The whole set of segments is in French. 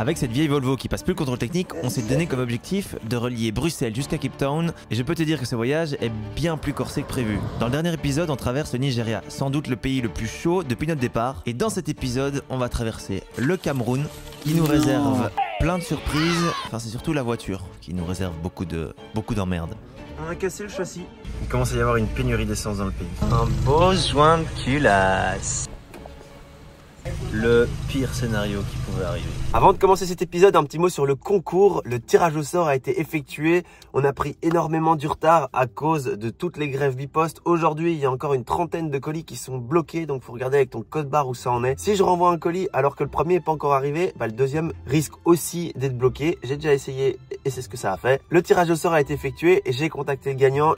Avec cette vieille Volvo qui passe plus le contrôle technique, on s'est donné comme objectif de relier Bruxelles jusqu'à Cape Town et je peux te dire que ce voyage est bien plus corsé que prévu. Dans le dernier épisode, on traverse le Nigeria, sans doute le pays le plus chaud depuis notre départ et dans cet épisode, on va traverser le Cameroun qui nous réserve plein de surprises, enfin c'est surtout la voiture qui nous réserve beaucoup de beaucoup d'emmerdes. On a cassé le châssis. Il commence à y avoir une pénurie d'essence dans le pays. Un beau joint de culasse le pire scénario qui pouvait arriver. Avant de commencer cet épisode, un petit mot sur le concours. Le tirage au sort a été effectué. On a pris énormément du retard à cause de toutes les grèves bipost. Aujourd'hui, il y a encore une trentaine de colis qui sont bloqués, donc faut regarder avec ton code barre où ça en est. Si je renvoie un colis alors que le premier n'est pas encore arrivé, bah, le deuxième risque aussi d'être bloqué. J'ai déjà essayé et c'est ce que ça a fait. Le tirage au sort a été effectué et j'ai contacté le gagnant.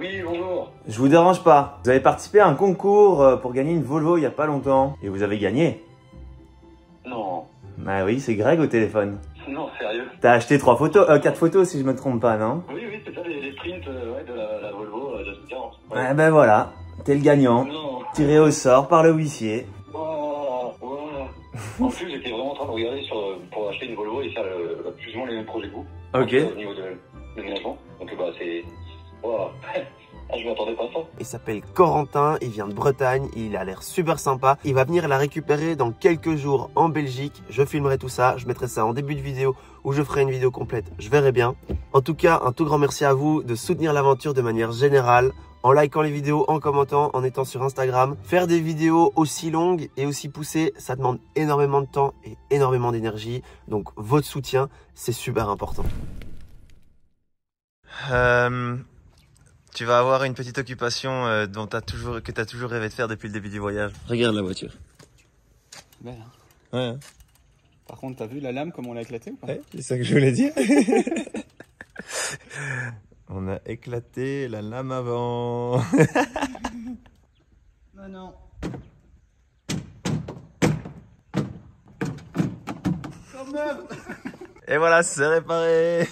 Oui, bonjour. Je vous dérange pas. Vous avez participé à un concours euh, pour gagner une Volvo il y a pas longtemps. Et vous avez gagné. Non. Bah oui, c'est Greg au téléphone. Non, sérieux. T'as acheté trois photos, euh, quatre photos si je me trompe pas, non? Oui, oui, c'est ça, les, les prints euh, ouais, de la, la Volvo euh, de 40. Ouais. Ouais, ben voilà. T'es le gagnant. Non. Tiré au sort par le huissier. Oh, oh. En plus, j'étais vraiment en train de regarder sur, pour acheter une Volvo et faire plus ou moins les mêmes projets que vous. Ok. Au niveau de l'aménagement. Donc, bah, c'est. Wow. ah, je m'attendais pas à ça. Il s'appelle Corentin, il vient de Bretagne, il a l'air super sympa. Il va venir la récupérer dans quelques jours en Belgique. Je filmerai tout ça, je mettrai ça en début de vidéo ou je ferai une vidéo complète, je verrai bien. En tout cas, un tout grand merci à vous de soutenir l'aventure de manière générale en likant les vidéos, en commentant, en étant sur Instagram. Faire des vidéos aussi longues et aussi poussées, ça demande énormément de temps et énormément d'énergie. Donc votre soutien, c'est super important. Euh, tu vas avoir une petite occupation euh, dont as toujours, que tu as toujours rêvé de faire depuis le début du voyage. Regarde la voiture. Belle, hein. Ouais, hein. Par contre, t'as vu la lame, comment on l'a éclatée ou pas? Ouais, c'est ça que je voulais dire. On a éclaté la lame avant. Non, non. Et voilà, c'est réparé.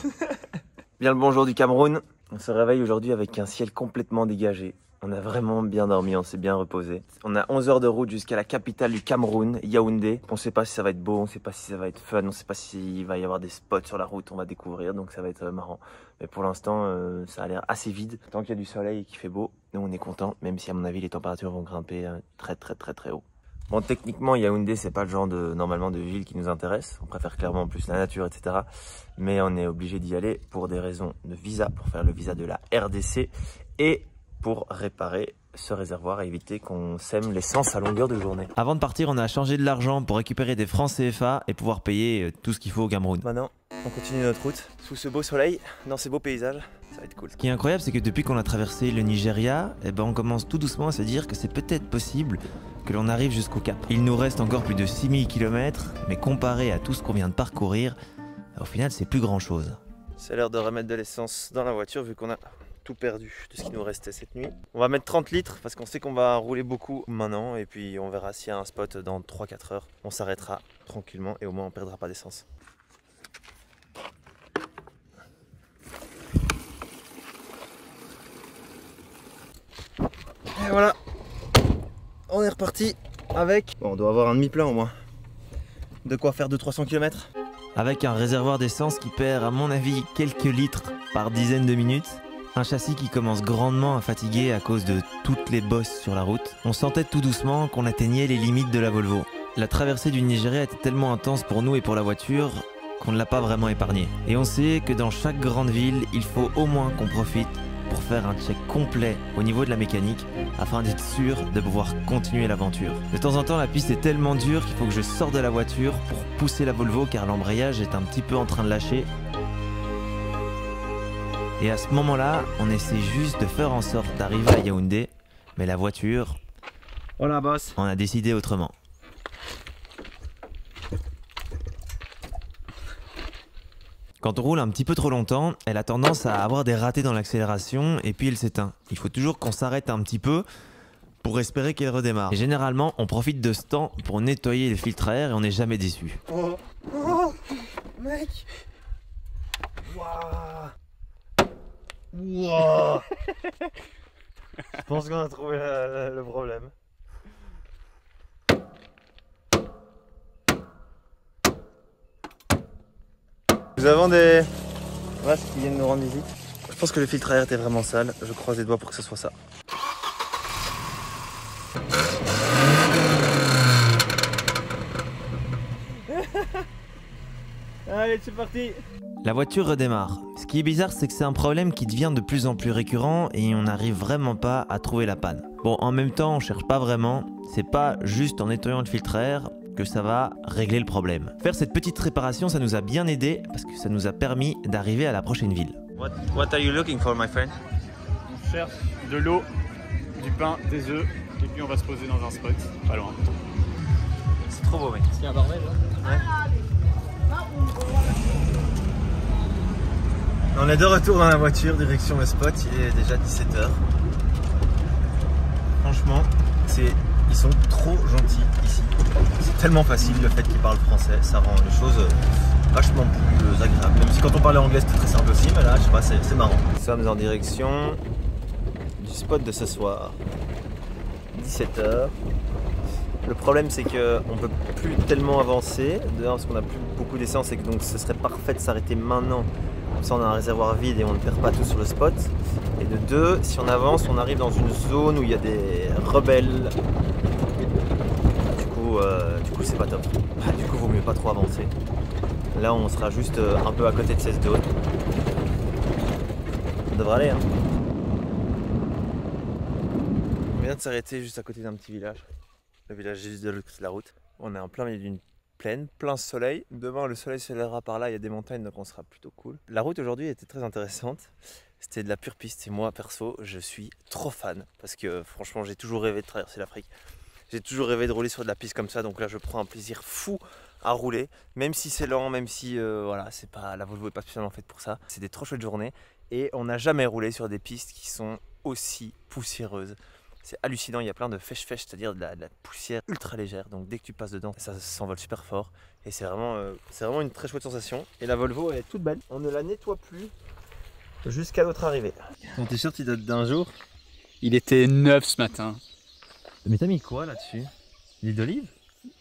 Bien le bonjour du Cameroun. On se réveille aujourd'hui avec un ciel complètement dégagé. On a vraiment bien dormi, on s'est bien reposé. On a 11 heures de route jusqu'à la capitale du Cameroun, Yaoundé. On sait pas si ça va être beau, on sait pas si ça va être fun, on sait pas s'il va y avoir des spots sur la route, on va découvrir, donc ça va être euh, marrant. Mais pour l'instant, euh, ça a l'air assez vide. Tant qu'il y a du soleil et qu'il fait beau, nous on est content, même si à mon avis les températures vont grimper euh, très très très très haut. Bon, techniquement, Yaoundé, c'est pas le genre de, normalement, de ville qui nous intéresse. On préfère clairement plus la nature, etc. Mais on est obligé d'y aller pour des raisons de visa, pour faire le visa de la RDC et pour réparer ce réservoir et éviter qu'on sème l'essence à longueur de journée. Avant de partir, on a changé de l'argent pour récupérer des francs CFA et pouvoir payer euh, tout ce qu'il faut au Cameroun. Maintenant, on continue notre route sous ce beau soleil, dans ces beaux paysages. Ça va être cool. Ce qui est incroyable, c'est que depuis qu'on a traversé le Nigeria, eh ben, on commence tout doucement à se dire que c'est peut-être possible que l'on arrive jusqu'au Cap. Il nous reste encore plus de 6000 km, mais comparé à tout ce qu'on vient de parcourir, au final, c'est plus grand chose. C'est l'heure de remettre de l'essence dans la voiture vu qu'on a tout perdu de ce qui nous restait cette nuit. On va mettre 30 litres parce qu'on sait qu'on va rouler beaucoup maintenant et puis on verra s'il y a un spot dans 3-4 heures. On s'arrêtera tranquillement et au moins on perdra pas d'essence. Et voilà, on est reparti avec. Bon, on doit avoir un demi-plein au moins. De quoi faire 200-300 km Avec un réservoir d'essence qui perd, à mon avis, quelques litres par dizaine de minutes. Un châssis qui commence grandement à fatiguer à cause de toutes les bosses sur la route. On sentait tout doucement qu'on atteignait les limites de la Volvo. La traversée du Nigeria était tellement intense pour nous et pour la voiture qu'on ne l'a pas vraiment épargné. Et on sait que dans chaque grande ville, il faut au moins qu'on profite pour faire un check complet au niveau de la mécanique afin d'être sûr de pouvoir continuer l'aventure. De temps en temps, la piste est tellement dure qu'il faut que je sorte de la voiture pour pousser la Volvo car l'embrayage est un petit peu en train de lâcher. Et à ce moment-là, on essaie juste de faire en sorte d'arriver à Yaoundé, mais la voiture, Voilà, boss. on a décidé autrement. Quand on roule un petit peu trop longtemps, elle a tendance à avoir des ratés dans l'accélération et puis elle s'éteint. Il faut toujours qu'on s'arrête un petit peu pour espérer qu'elle redémarre. Et généralement, on profite de ce temps pour nettoyer les filtres à air et on n'est jamais déçu. Oh, oh mec Wouah Wouah Je pense qu'on a trouvé la- la- le problème. Nous avons des vaches qui viennent nous rendre visite. Je pense que le filtre à air était vraiment sale. Je croise les doigts pour que ce soit ça. Allez, c'est parti La voiture redémarre. Ce qui est bizarre, c'est que c'est un problème qui devient de plus en plus récurrent et on n'arrive vraiment pas à trouver la panne. Bon, en même temps, on cherche pas vraiment. C'est pas juste en nettoyant le filtre à air que ça va régler le problème. Faire cette petite réparation, ça nous a bien aidé parce que ça nous a permis d'arriver à la prochaine ville. What, what are you looking for, my friend? On cherche de l'eau, du pain, des œufs, et puis on va se poser dans un spot, pas loin. C'est trop beau, mec. Est-ce qu'il y a un bordel là On est de retour dans la voiture, direction le spot, il est déjà 17h. Franchement, ils sont trop gentils ici. C'est tellement facile le fait qu'ils parlent français, ça rend les choses euh, vachement plus agréables. Même si quand on parlait anglais c'était très simple aussi, mais là je sais pas, c'est marrant. Nous sommes en direction du spot de ce soir. 17h. Le problème c'est que on peut plus tellement avancer, dehors parce qu'on a plus beaucoup d'essence et que donc ce serait parfait de s'arrêter maintenant. Comme ça on a un réservoir vide et on ne perd pas tout sur le spot. Et de deux, si on avance, on arrive dans une zone où il y a des rebelles. Du coup, euh, c'est pas top. Du coup, vaut mieux pas trop avancer. Là, on sera juste euh, un peu à côté de cette zone. Ça devrait aller. Hein. On vient de s'arrêter juste à côté d'un petit village. Le village est juste de l'autre côté de la route. On est en plein milieu d'une plaine, plein soleil. Demain, le soleil se lèvera par là, il y a des montagnes, donc on sera plutôt cool. La route aujourd'hui était très intéressante. C'était de la pure piste et moi, perso, je suis trop fan. Parce que franchement, j'ai toujours rêvé de traverser l'Afrique. J'ai toujours rêvé de rouler sur de la piste comme ça, donc là, je prends un plaisir fou à rouler. Même si c'est lent, même si euh, voilà, c'est pas la Volvo est pas spécialement faite pour ça. C'est des trop chouettes journées et on n'a jamais roulé sur des pistes qui sont aussi poussiéreuses. C'est hallucinant, il y a plein de fèche-fèche, c'est-à-dire de la, de la poussière ultra légère. Donc dès que tu passes dedans, ça s'envole super fort. Et c'est vraiment, euh, c'est vraiment une très chouette sensation. Et la Volvo, elle est toute belle. On ne la nettoie plus jusqu'à notre arrivée. Ton t-shirt, il date d'un jour. Il était neuf ce matin. Mais t'as mis quoi là-dessus? L'huile d'olive?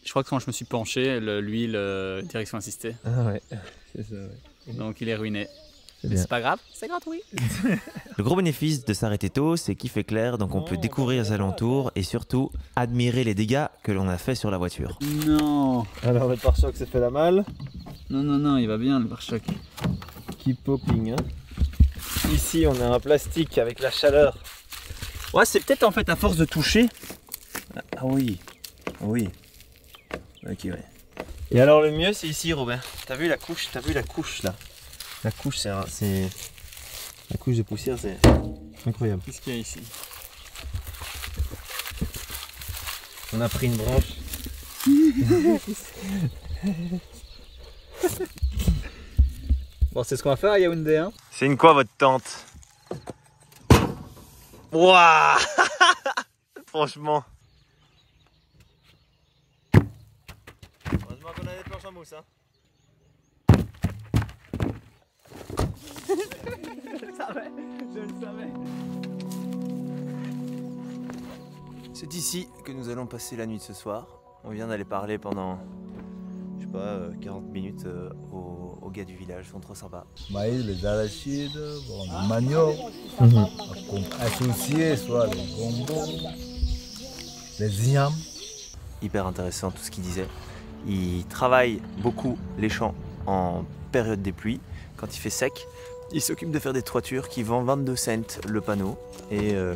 Je crois que quand je me suis penché, le- l'huile euh, direction assistée. Ah ouais, c'est ça, ouais. Donc il est ruiné. C'est Mais bien. c'est pas grave, c'est gratuit. Le gros bénéfice de s'arrêter tôt, c'est qu'il fait clair, donc on peut découvrir les alentours et surtout admirer les dégâts que l'on a fait sur la voiture. Non, Alors le pare-choc s'est fait la malle. non, non, non, il va bien le pare-choc. Keep popping. hein. Ici, on a un plastique avec la chaleur. Ouais, c'est peut-être en fait à force de toucher. Ah, ah oui, oui. Ok, ouais. Et alors le mieux, c'est ici, Robin. T'as vu la couche T'as vu la couche là? La couche, c'est, la couche de poussière, c'est incroyable. Qu'est-ce qu'il y a ici? On a pris une branche. Bon, c'est ce qu'on va faire à Yaoundé. Hein. C'est une quoi votre tente? Waouh Franchement. Heureusement qu'on a des planches en mousse. Hein. Je le savais. C'est ici que nous allons passer la nuit de ce soir. On vient d'aller parler pendant, je sais pas, euh, 40 minutes euh, aux, aux gars du village. Ils sont trop sympas. maïs, les arachides, bon, le manioc, associé, soit les gombos, les yams. hyper intéressant tout ce qu'il disait. Il travaille beaucoup les champs en période des pluies, quand il fait sec. Il s'occupe de faire des toitures qui vend 22 cents le panneau et euh,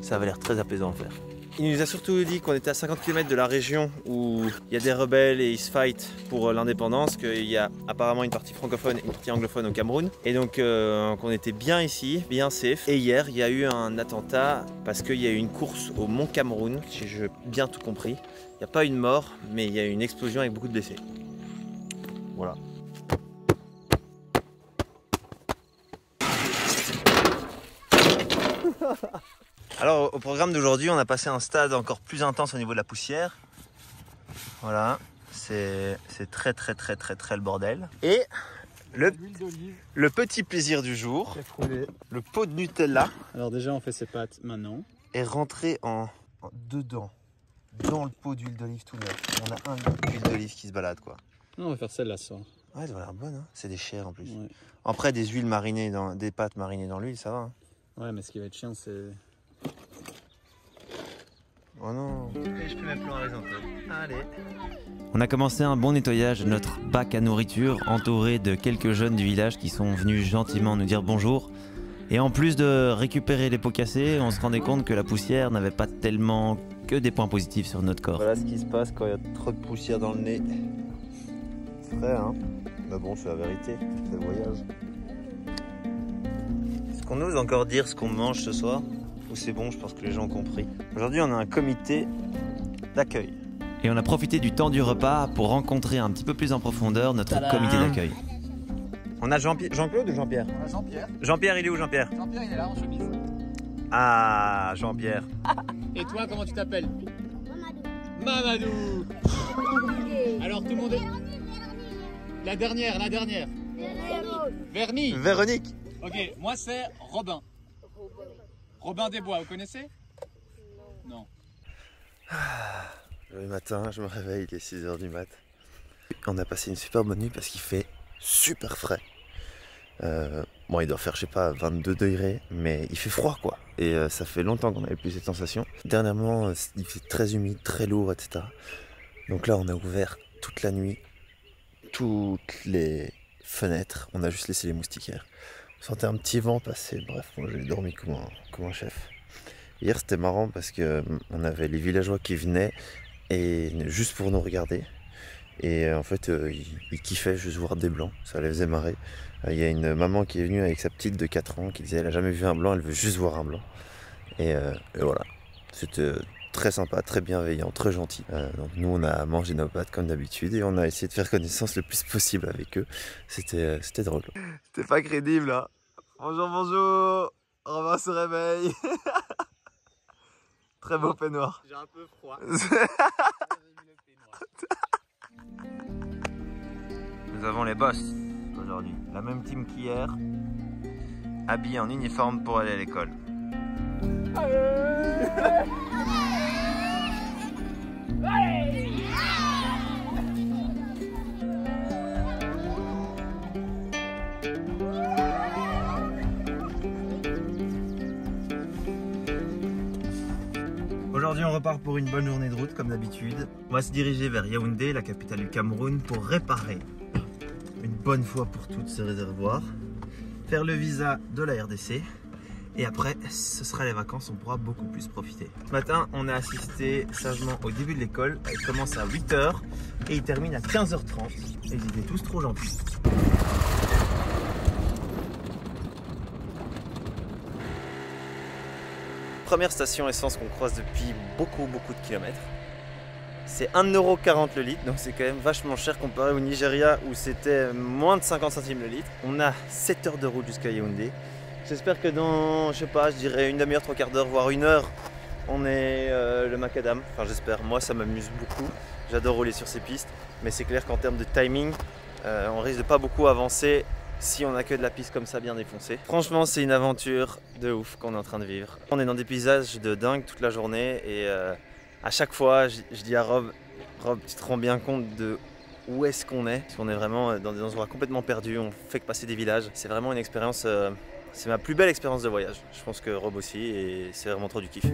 ça avait l'air très apaisant à faire. Il nous a surtout dit qu'on était à 50 km de la région où il y a des rebelles et ils se fight pour euh, l'indépendance, qu'il y a apparemment une partie francophone et une partie anglophone au Cameroun. Et donc euh, qu'on était bien ici, bien safe. Et hier, il y a eu un attentat parce qu'il y a eu une course au Mont Cameroun, si j'ai bien tout compris. Il n'y a pas une mort, mais il y a eu une explosion avec beaucoup de blessés. Voilà. Alors au programme d'aujourd'hui, on a passé un stade encore plus intense au niveau de la poussière. Voilà, c'est très très très très très le bordel. Et le, le petit plaisir du jour, le pot de Nutella Alors déjà, on fait ses pâtes maintenant. est rentré en, en- dedans, dans le pot d'huile d'olive tout neuf. On a un litre d'huile d'olive qui se balade quoi. Non, on va faire celle-là ce soir. Ouais, elles ont l'air bonnes. Hein. C'est des chairs en plus. Ouais. Après, des huiles marinées, dans, des pâtes marinées dans l'huile, ça va. hein. Ouais, mais ce qui va être chiant, c'est. Oh non. Et je peux mettre en horizontal. Allez. On a commencé un bon nettoyage de notre bac à nourriture, entouré de quelques jeunes du village qui sont venus gentiment nous dire bonjour. Et en plus de récupérer les pots cassés, on se rendait compte que la poussière n'avait pas tellement que des points positifs sur notre corps. Voilà ce qui se passe quand il y a trop de poussière dans le nez. C'est vrai, hein Mais bon, c'est la vérité. C'est le voyage. Est-ce qu'on ose encore dire ce qu'on mange ce soir Ou c'est bon, je pense que les gens ont compris. Aujourd'hui, on a un comité d'accueil. Et on a profité du temps du repas pour rencontrer un petit peu plus en profondeur notre Tadam comité d'accueil. On a Jean- Jean-Claude ou Jean-Pierre On a Jean-Pierre. Jean-Pierre, il est où Jean-Pierre Jean-Pierre, il est là en chemise. Ah, Jean-Pierre. Et toi, comment tu t'appelles Mamadou. Alors tout le monde est. La dernière, la dernière. Vernis. Véronique. Ok, moi c'est Robin. Robin des Bois, vous connaissez? Non. Le matin, je me réveille, il est 6h du mat. On a passé une super bonne nuit parce qu'il fait super frais. Euh, bon, il doit faire, je sais pas, 22 degrés, mais il fait froid quoi. Et euh, ça fait longtemps qu'on n'avait plus cette sensation. Dernièrement, euh, il fait très humide, très lourd, etc. Donc là, on a ouvert toute la nuit toutes les fenêtres. On a juste laissé les moustiquaires. On sentait un petit vent passer. Bref, moi j'ai dormi comme un, comme un chef. Hier, c'était marrant parce que euh, on avait les villageois qui venaient et juste pour nous regarder. Et euh, en fait, euh, ils, kiffaient juste voir des blancs, ça les faisait marrer. Il y a une maman qui est venue avec sa petite de 4 ans qui disait elle a jamais vu un blanc, elle veut juste voir un blanc. Et, et voilà, c'était très sympa, très bienveillant, très gentil. Donc nous, on a mangé nos pâtes comme d'habitude et on a essayé de faire connaissance le plus possible avec eux. C'était drôle. C'était pas crédible là. Bonjour, bonjour. Robin se réveille. très beau peignoir. J'ai un peu froid. Nous avons les boss aujourd'hui. La même team qu'hier. Habillés en uniforme pour aller à l'école. Aujourd'hui, on repart pour une bonne journée de route, comme d'habitude. On va se diriger vers Yaoundé, la capitale du Cameroun, pour réparer une bonne fois pour toutes ce réservoir, faire le visa de la RDC. Et après, ce sera les vacances, on pourra beaucoup plus profiter. Ce matin, on a assisté sagement au début de l'école. Elle commence à 8h et il termine à 15h30. Et ils étaient tous trop gentils. Première station essence qu'on croise depuis beaucoup beaucoup de kilomètres. C'est 1,40€ le litre, donc c'est quand même vachement cher comparé au Nigeria où c'était moins de 50 centimes le litre. On a 7 heures de route jusqu'à Yaoundé. J'espère que dans, je sais pas, je dirais une demi-heure, trois quarts d'heure, voire une heure, on est euh, le macadam. Enfin j'espère, moi ça m'amuse beaucoup. J'adore rouler sur ces pistes, mais c'est clair qu'en termes de timing, euh, on risque de pas beaucoup avancer si on a que de la piste comme ça bien défoncée. Franchement, c'est une aventure de ouf qu'on est en train de vivre. On est dans des paysages de dingue toute la journée et euh, à chaque fois, je, dis à Rob, Rob, tu te rends bien compte de où est-ce qu'on est? Parce qu'on est vraiment dans des endroits complètement perdus, on fait que passer des villages. C'est vraiment une expérience, euh, c'est ma plus belle expérience de voyage. Je pense que Rob aussi et c'est vraiment trop du kiff.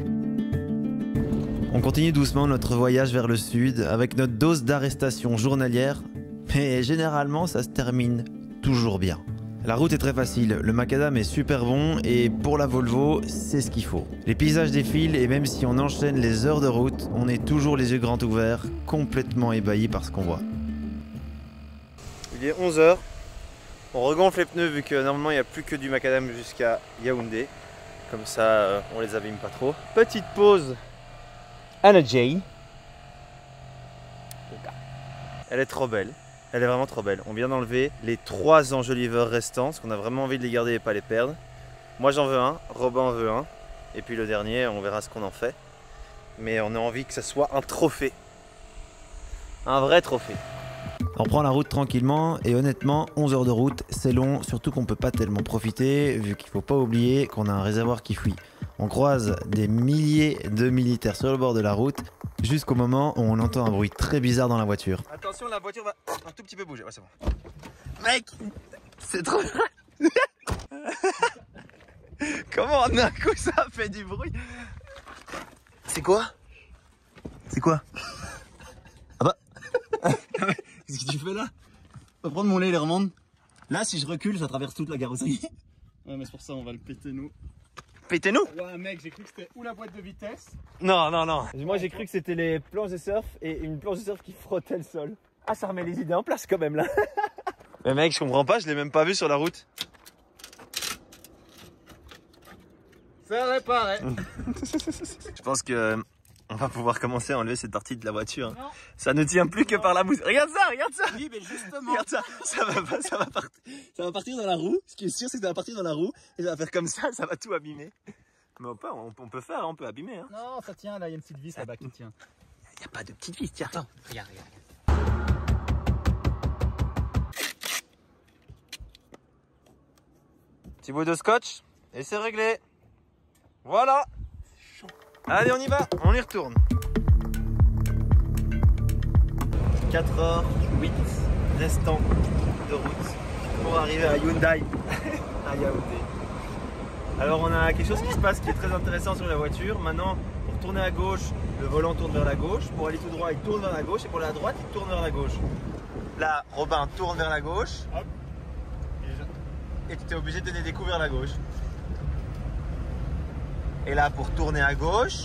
On continue doucement notre voyage vers le sud avec notre dose d'arrestation journalière, mais généralement ça se termine toujours bien. La route est très facile, le macadam est super bon et pour la Volvo, c'est ce qu'il faut. Les paysages défilent et même si on enchaîne les heures de route, on est toujours les yeux grands ouverts, complètement ébahis par ce qu'on voit. Il est 11h. On regonfle les pneus vu que normalement il n'y a plus que du macadam jusqu'à Yaoundé. Comme ça, euh, on les abîme pas trop. Petite pause. Anna Jay. Elle est trop belle. Elle est vraiment trop belle. On vient d'enlever les trois enjoliveurs restants parce qu'on a vraiment envie de les garder et pas les perdre. Moi j'en veux un, Robin en veut un. Et puis le dernier, on verra ce qu'on en fait. Mais on a envie que ça soit un trophée. Un vrai trophée. On prend la route tranquillement et honnêtement, 11 heures de route, c'est long, surtout qu'on peut pas tellement profiter vu qu'il faut pas oublier qu'on a un réservoir qui fuit. On croise des milliers de militaires sur le bord de la route Jusqu'au moment où on entend un bruit très bizarre dans la voiture. Attention, la voiture va un tout petit peu bouger. Ouais, c'est bon. Mec, c'est trop. Comment d'un coup ça fait du bruit? C'est quoi? C'est quoi? Ah bah Qu'est-ce que tu fais là? On va prendre mon lait et les remonte. Là, si je recule, ça traverse toute la carrosserie. Ouais, mais c'est pour ça on va le péter nous. Pétez-nous Ouais, mec, j'ai cru que c'était ou la boîte de vitesse. Non, non, non. Moi j'ai cru que c'était les planches de surf et une planche de surf qui frottait le sol. Ah ça remet les idées en place quand même là. Mais mec, je comprends pas, je l'ai même pas vu sur la route. C'est réparé. Je pense que euh, va pouvoir commencer à enlever cette partie de la voiture. Non. Ça ne tient plus que par la mousse. Regarde ça, regarde ça. Oui, mais justement. Regarde ça, ça va, pas- ça, va partir, ça va partir dans la roue. Ce qui est sûr, c'est que ça va partir dans la roue et ça va faire comme ça, ça va tout abîmer. Mais on peut, on, on peut faire, on peut abîmer. Hein. Non, ça tient là, il y a une petite vis là-bas qui tient. Y a pas de petite vis, tiens. Attends, regarde, regarde. Petit bout de scotch et c'est réglé. Voilà. Allez, on y va, on y retourne. 4h08 restant de route pour arriver à Hyundai à Yaoundé. Alors on a quelque chose qui se passe qui est très intéressant sur la voiture. Maintenant, pour tourner à gauche, le volant tourne vers la gauche. Pour aller tout droit, il tourne vers la gauche. Et pour aller à droite, il tourne vers la gauche. Là, Robin tourne vers la gauche. Hop. Et tu es obligé de donner des coups vers la gauche. Et là, pour tourner à gauche,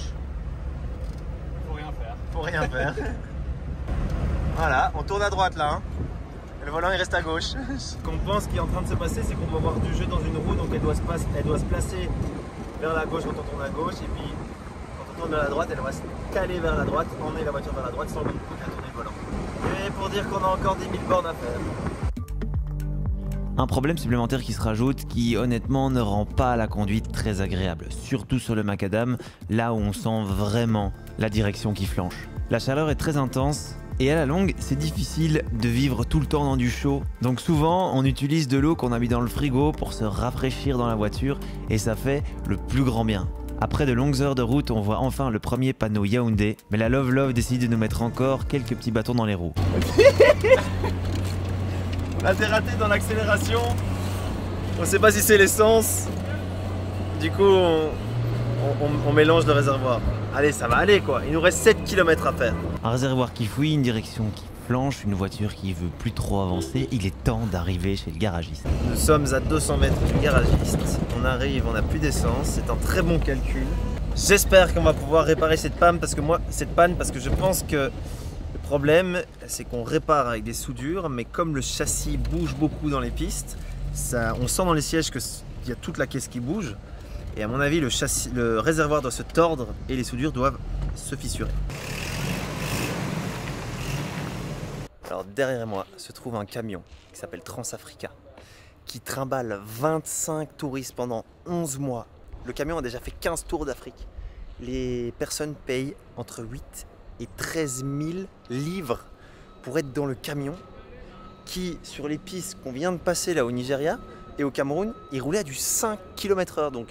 Faut rien faire. faut rien faire. voilà, on tourne à droite là. hein. Et le volant il reste à gauche. Ce qu'on pense qui est en train de se passer, c'est qu'on va avoir du jeu dans une roue, donc elle doit, se passe- elle doit se placer vers la gauche quand on tourne à gauche, et puis quand on tourne vers la droite, elle va se caler vers la droite, emmener la voiture vers la droite sans à tourner le volant. Et pour dire qu'on a encore 10 000 bornes à faire. Un problème supplémentaire qui se rajoute qui honnêtement ne rend pas la conduite très agréable, surtout sur le macadam, là où on sent vraiment la direction qui flanche. La chaleur est très intense et à la longue c'est difficile de vivre tout le temps dans du chaud. Donc souvent on utilise de l'eau qu'on a mis dans le frigo pour se rafraîchir dans la voiture et ça fait le plus grand bien. Après de longues heures de route, on voit enfin le premier panneau Yaoundé, mais la Love Love décide de nous mettre encore quelques petits bâtons dans les roues. A été raté dans l'accélération. On sait pas si c'est l'essence. Du coup, on, on- on mélange le réservoir. Allez, ça va aller quoi. Il nous reste 7 km à faire. Un réservoir qui fouille, une direction qui flanche, une voiture qui veut plus trop avancer, il est temps d'arriver chez le garagiste. Nous sommes à 200 mètres du garagiste. On arrive, on n'a plus d'essence. C'est un très bon calcul. J'espère qu'on va pouvoir réparer cette panne parce que moi, cette panne parce que je pense que le problème, c'est qu'on répare avec des soudures, mais comme le châssis bouge beaucoup dans les pistes, on sent dans les sièges qu'il y a toute la caisse qui bouge. Et à mon avis, le réservoir doit se tordre et les soudures doivent se fissurer. Alors derrière moi se trouve un camion qui s'appelle Transafrica qui trimballe 25 touristes pendant 11 mois. Le camion a déjà fait 15 tours d'Afrique. Les personnes payent entre 8 et 13 000 livres pour être dans le camion qui, sur les pistes qu'on vient de passer là au Nigeria et au Cameroun, il roulait à du 5 km/h. Donc,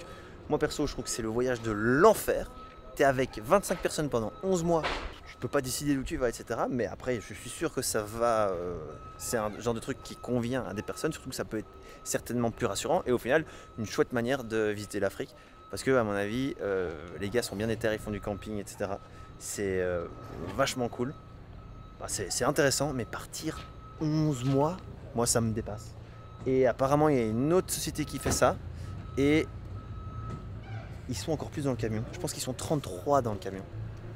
moi perso, je trouve que c'est le voyage de l'enfer. Tu es avec 25 personnes pendant 11 mois. Je peux pas décider d'où tu vas, etc. Mais après, je suis sûr que ça va. euh, c'est un genre de truc qui convient à des personnes, surtout que ça peut être certainement plus rassurant et au final, une chouette manière de visiter l'Afrique. Parce que, à mon avis, euh, les gars sont bien déterrés, ils font du camping, etc. C'est euh, vachement cool. Bah, c'est intéressant, mais partir 11 mois, moi ça me dépasse. Et apparemment, il y a une autre société qui fait ça. Et ils sont encore plus dans le camion. Je pense qu'ils sont 33 dans le camion.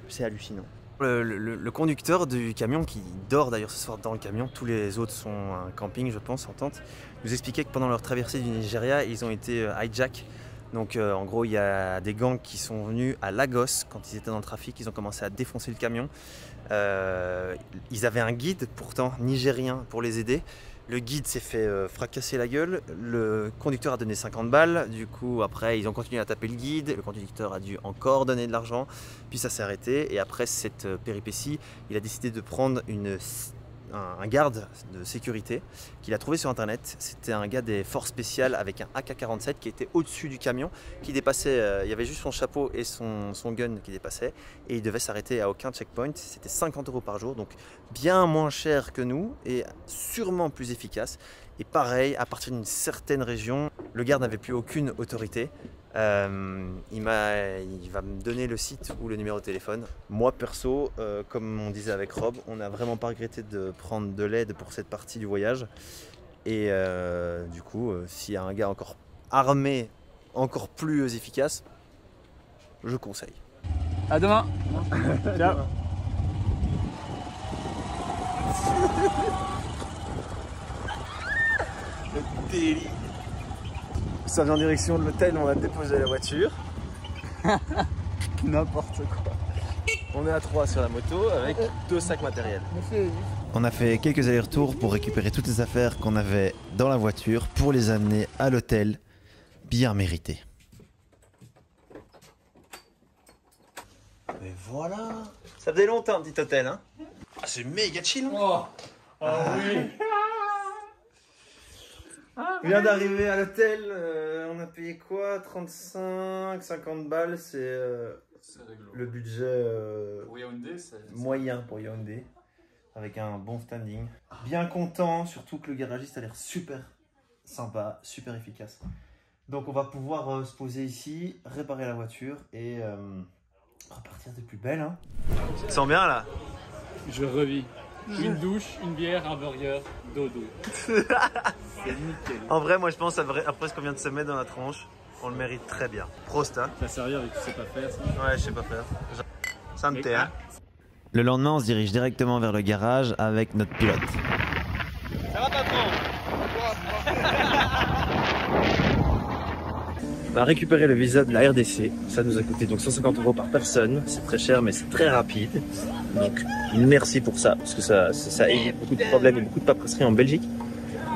C'est hallucinant. Le, conducteur du camion, qui dort d'ailleurs ce soir dans le camion, tous les autres sont un camping, je pense, en tente, nous expliquait que pendant leur traversée du Nigeria, ils ont été euh, hijack. Donc euh, en gros, il y a des gangs qui sont venus à Lagos. Quand ils étaient dans le trafic, ils ont commencé à défoncer le camion. Euh, ils avaient un guide pourtant nigérien pour les aider. Le guide s'est fait euh, fracasser la gueule, le conducteur a donné 50 balles, du coup après ils ont continué à taper le guide, le conducteur a dû encore donner de l'argent, puis ça s'est arrêté. Et après cette péripétie, il a décidé de prendre une, un, garde de sécurité qu'il a trouvé sur internet. C'était un gars des forces spéciales avec un AK-47 qui était au-dessus du camion, qui dépassait, euh, il y avait juste son chapeau et son, son gun qui dépassaient, et il devait s'arrêter à aucun checkpoint. C'était 50 euros par jour, donc bien moins cher que nous et sûrement plus efficace. Et pareil, à partir d'une certaine région, le garde n'avait plus aucune autorité. Euh, il, m'a- il va me donner le site ou le numéro de téléphone. Moi perso, euh, comme on disait avec Rob, on n'a vraiment pas regretté de prendre de l'aide pour cette partie du voyage. Et euh, du coup, euh, s'il y a un gars encore armé, encore plus efficace, je conseille. À demain. Ciao. Ça vient en direction de l'hôtel où on a déposé la voiture. N'importe quoi. On est à 3 sur la moto avec deux sacs matériels. On a fait quelques allers-retours pour récupérer toutes les affaires qu'on avait dans la voiture pour les amener à l'hôtel. Bien mérité. Mais voilà Ça faisait longtemps un petit hôtel, hein ah, C'est méga chill hein Oh. Ah oui. On vient d'arriver à l'hôtel, euh, on a payé quoi? 35, 50 balles, c'est euh, le budget euh, Pour Yaoundé, c'est. moyen pour Yaoundé, avec un bon standing. Bien content, surtout que le garagiste a l'air super sympa, super efficace. Donc on va pouvoir euh, se poser ici, réparer la voiture et euh, repartir de plus belle. Hein. Tu sens bien là? Je revis. Une douche, une bière, un burger, dodo. c'est nickel. En vrai, moi je pense après ce qu'on vient de se mettre dans la tronche, on le mérite très bien. Prost, hein Ça sérieux avec tu sais pas faire ça. Ouais, je sais pas faire. Ça me tait, hein Le lendemain, on se dirige directement vers le garage avec notre pilote. On a récupéré le visa de la RDC. Ça nous a coûté donc 150 euros par personne. C'est très cher, mais c'est très rapide. Donc, merci pour ça, parce que ça, ça, ça évite beaucoup de problèmes et beaucoup de paperasserie en Belgique.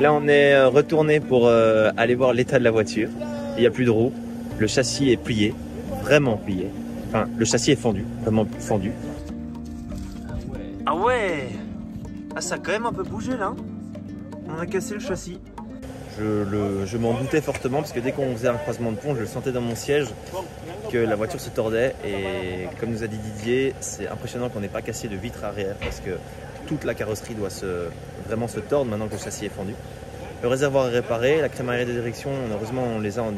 Là, on est euh, retourné pour euh, aller voir l'état de la voiture. Il n'y a plus de roues. Le châssis est plié, vraiment plié. Enfin, le châssis est fendu, vraiment fendu. Ah ouais Ah, ça a quand même un peu bougé là. On a cassé le châssis. Je, je m'en doutais fortement parce que dès qu'on faisait un croisement de pont, je le sentais dans mon siège que la voiture se tordait. Et comme nous a dit Didier, c'est impressionnant qu'on n'ait pas cassé de vitre arrière parce que toute la carrosserie doit vraiment se tordre maintenant que le châssis est fendu. Le réservoir est réparé, la crémaillerie de direction, heureusement, on les a en,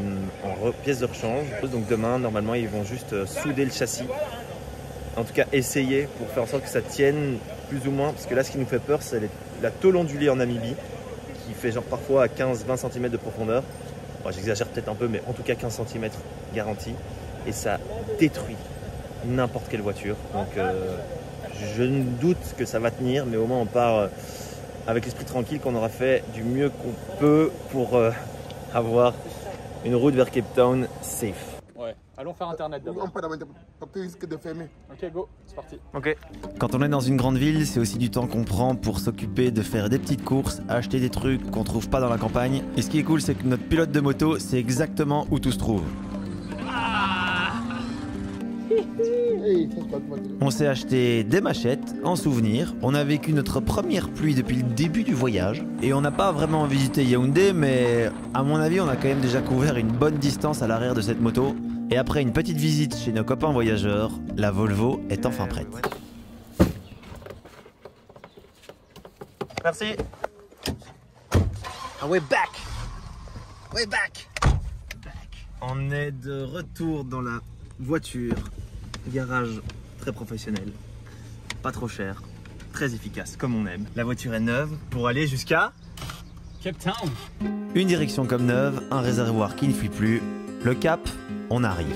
pièces de rechange. Donc demain, normalement, ils vont juste euh, souder le châssis. En tout cas, essayer pour faire en sorte que ça tienne plus ou moins. Parce que là, ce qui nous fait peur, c'est la tôle ondulée en Namibie qui fait genre parfois à 15-20 cm de profondeur. J'exagère peut-être un peu, mais en tout cas 15 cm garanti. Et ça détruit n'importe quelle voiture. Donc euh, je ne doute que ça va tenir, mais au moins on part euh, avec l'esprit tranquille qu'on aura fait du mieux qu'on peut pour euh, avoir une route vers Cape Town safe. Ouais. Allons faire internet d'abord. Parce risque de fermer. Ok, go, c'est parti. Ok. Quand on est dans une grande ville, c'est aussi du temps qu'on prend pour s'occuper de faire des petites courses, acheter des trucs qu'on trouve pas dans la campagne. Et ce qui est cool, c'est que notre pilote de moto sait exactement où tout se trouve. On s'est acheté des machettes en souvenir. On a vécu notre première pluie depuis le début du voyage. Et on n'a pas vraiment visité Yaoundé, mais à mon avis, on a quand même déjà couvert une bonne distance à l'arrière de cette moto. Et après une petite visite chez nos copains voyageurs, la Volvo est enfin prête. Merci. Ah, we're back. We're back. On est de retour dans la voiture. Garage très professionnel. Pas trop cher. Très efficace, comme on aime. La voiture est neuve pour aller jusqu'à. Cape Town. Une direction comme neuve, un réservoir qui ne fuit plus. Le cap, on arrive.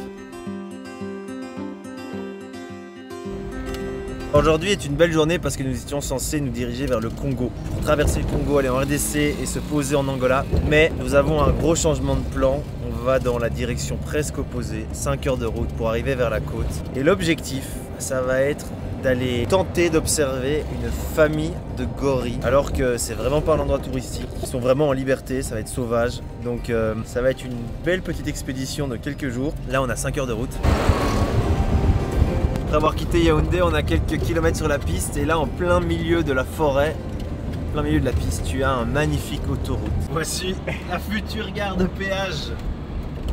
Aujourd'hui est une belle journée parce que nous étions censés nous diriger vers le Congo. Pour traverser le Congo, aller en RDC et se poser en Angola. Mais nous avons un gros changement de plan. Va dans la direction presque opposée, 5 heures de route pour arriver vers la côte. Et l'objectif, ça va être d'aller tenter d'observer une famille de gorilles. Alors que c'est vraiment pas un endroit touristique. Ils sont vraiment en liberté, ça va être sauvage. Donc euh, ça va être une belle petite expédition de quelques jours. Là on a 5 heures de route. Après avoir quitté Yaoundé, on a quelques kilomètres sur la piste et là en plein milieu de la forêt, plein milieu de la piste, tu as un magnifique autoroute. Voici la future gare de péage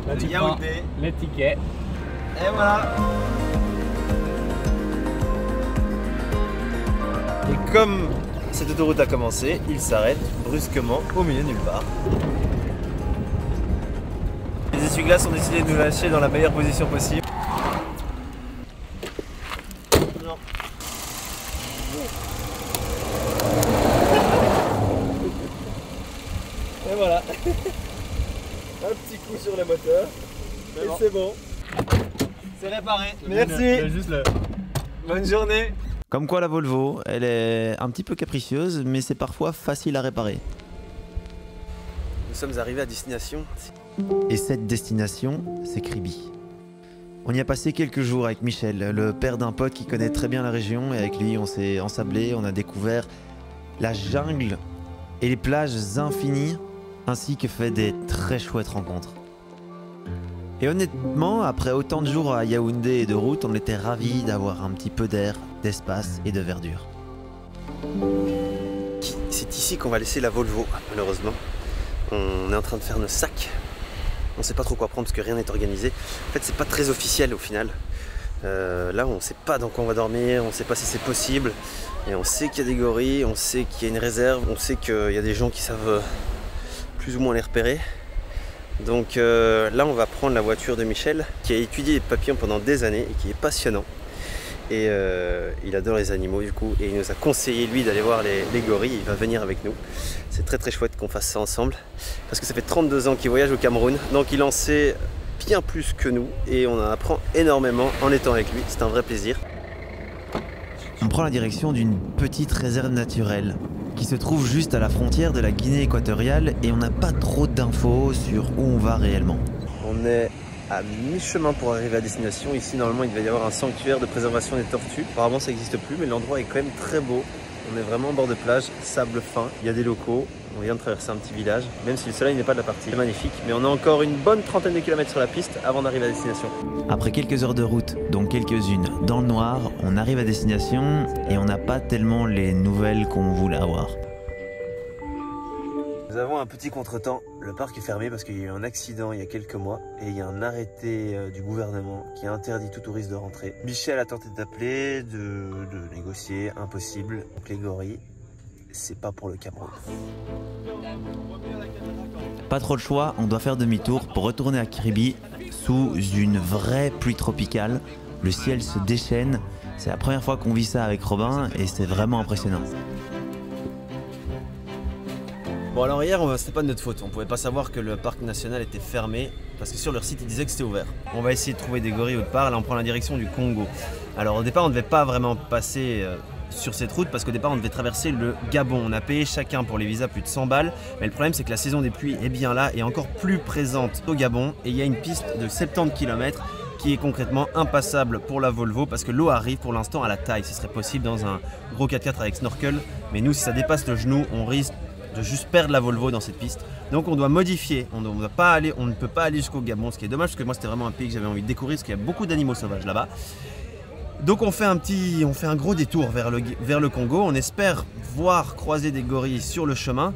Là, tu prends Yaoundé. les tickets. Et voilà Et comme cette autoroute a commencé, il s'arrête brusquement au milieu de nulle part. Les essuie-glaces ont décidé de nous lâcher dans la meilleure position possible. Non. Et voilà. Un petit coup sur le moteur. Et c'est bon. C'est réparé. Merci. Juste le. Bonne journée. Comme quoi la Volvo, elle est un petit peu capricieuse, mais c'est parfois facile à réparer. Nous sommes arrivés à destination. Et cette destination, c'est Kribi. On y a passé quelques jours avec Michel, le père d'un pote qui connaît très bien la région, et avec lui on s'est ensablé, on a découvert la jungle et les plages infinies, ainsi que fait des très chouettes rencontres. Et honnêtement, après autant de jours à Yaoundé et de route, on était ravis d'avoir un petit peu d'air, d'espace et de verdure. C'est ici qu'on va laisser la Volvo, malheureusement. On est en train de faire nos sacs. On sait pas trop quoi prendre parce que rien n'est organisé. En fait, c'est pas très officiel au final. Euh, là, on sait pas dans quoi on va dormir, on sait pas si c'est possible. Et on sait qu'il y a des gorilles, on sait qu'il y a une réserve, on sait qu'il y a des gens qui savent euh, plus ou moins les repérer. Donc euh, là, on va prendre la voiture de Michel, qui a étudié les papillons pendant des années et qui est passionnant. Et euh, il adore les animaux du coup, et il nous a conseillé lui d'aller voir les, les gorilles. Il va venir avec nous. C'est très très chouette qu'on fasse ça ensemble, parce que ça fait 32 ans qu'il voyage au Cameroun, donc il en sait bien plus que nous, et on en apprend énormément en étant avec lui. C'est un vrai plaisir. On prend la direction d'une petite réserve naturelle qui se trouve juste à la frontière de la Guinée équatoriale et on n'a pas trop d'infos sur où on va réellement. On est à mi-chemin pour arriver à destination. Ici, normalement, il devait y avoir un sanctuaire de préservation des tortues. Apparemment, ça n'existe plus, mais l'endroit est quand même très beau. On est vraiment en bord de plage, sable fin, il y a des locaux. On vient de traverser un petit village, même si le soleil n'est pas de la partie. C'est magnifique, mais on a encore une bonne trentaine de kilomètres sur la piste avant d'arriver à destination. Après quelques heures de route, dont quelques-unes dans le noir, on arrive à destination et on n'a pas tellement les nouvelles qu'on voulait avoir. Nous avons un petit contretemps. Le parc est fermé parce qu'il y a eu un accident il y a quelques mois et il y a un arrêté euh, du gouvernement qui interdit tout touriste de rentrer. Michel a tenté d'appeler, de, de négocier, impossible. Donc les gorilles, c'est pas pour le Cameroun. Pas trop le choix, on doit faire demi-tour pour retourner à Kribi sous une vraie pluie tropicale. Le ciel se déchaîne. C'est la première fois qu'on vit ça avec Robin et c'est vraiment impressionnant. Bon alors hier, c'était pas de notre faute. On pouvait pas savoir que le parc national était fermé parce que sur leur site ils disaient que c'était ouvert. On va essayer de trouver des gorilles autre part. Là, on prend la direction du Congo. Alors au départ, on devait pas vraiment passer euh, sur cette route parce qu'au départ, on devait traverser le Gabon. On a payé chacun pour les visas plus de 100 balles. Mais le problème, c'est que la saison des pluies est bien là et encore plus présente au Gabon. Et il y a une piste de 70 km qui est concrètement impassable pour la Volvo parce que l'eau arrive pour l'instant à la taille. Ce serait possible dans un gros 4x4 avec snorkel. Mais nous, si ça dépasse le genou, on risque juste perdre la Volvo dans cette piste. Donc on doit modifier, on doit pas aller, on ne peut pas aller jusqu'au Gabon, ce qui est dommage parce que moi c'était vraiment un pays que j'avais envie de découvrir parce qu'il y a beaucoup d'animaux sauvages là-bas. Donc on fait un petit, on fait un gros détour vers le, vers le Congo. On espère voir croiser des gorilles sur le chemin.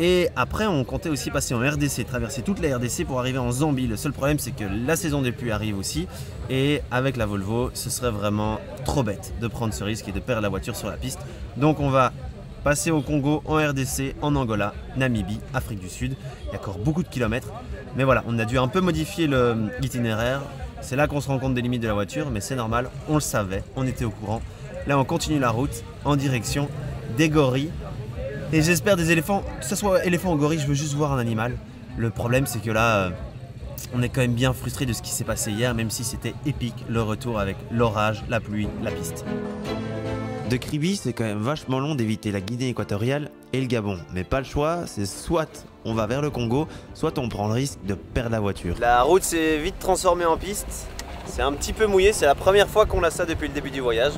Et après, on comptait aussi passer en RDC, traverser toute la RDC pour arriver en Zambie. Le seul problème, c'est que la saison des pluies arrive aussi. Et avec la Volvo, ce serait vraiment trop bête de prendre ce risque et de perdre la voiture sur la piste. Donc on va passer au Congo, en RDC, en Angola, Namibie, Afrique du Sud. Il y a encore beaucoup de kilomètres. Mais voilà, on a dû un peu modifier l'itinéraire. C'est là qu'on se rend compte des limites de la voiture, mais c'est normal, on le savait, on était au courant. Là, on continue la route en direction des gorilles. Et j'espère des éléphants, que ce soit éléphant ou gorille, je veux juste voir un animal. Le problème, c'est que là, euh, on est quand même bien frustré de ce qui s'est passé hier, même si c'était épique le retour avec l'orage, la pluie, la piste. De Kribi, c'est quand même vachement long d'éviter la Guinée équatoriale et le Gabon. Mais pas le choix, c'est soit on va vers le Congo, soit on prend le risque de perdre la voiture. La route s'est vite transformée en piste. C'est un petit peu mouillé, c'est la première fois qu'on a ça depuis le début du voyage.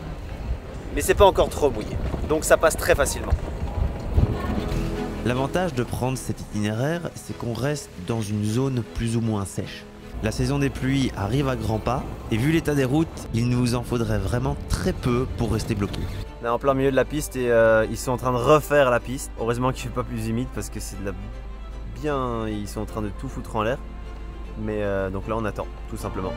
Mais c'est pas encore trop mouillé. Donc ça passe très facilement. L'avantage de prendre cet itinéraire, c'est qu'on reste dans une zone plus ou moins sèche. La saison des pluies arrive à grands pas, et vu l'état des routes, il nous en faudrait vraiment très peu pour rester bloqué. On est en plein milieu de la piste et euh, ils sont en train de refaire la piste. Heureusement qu'il fait pas plus humide parce que c'est de la bien. Ils sont en train de tout foutre en l'air. Mais euh, donc là on attend, tout simplement.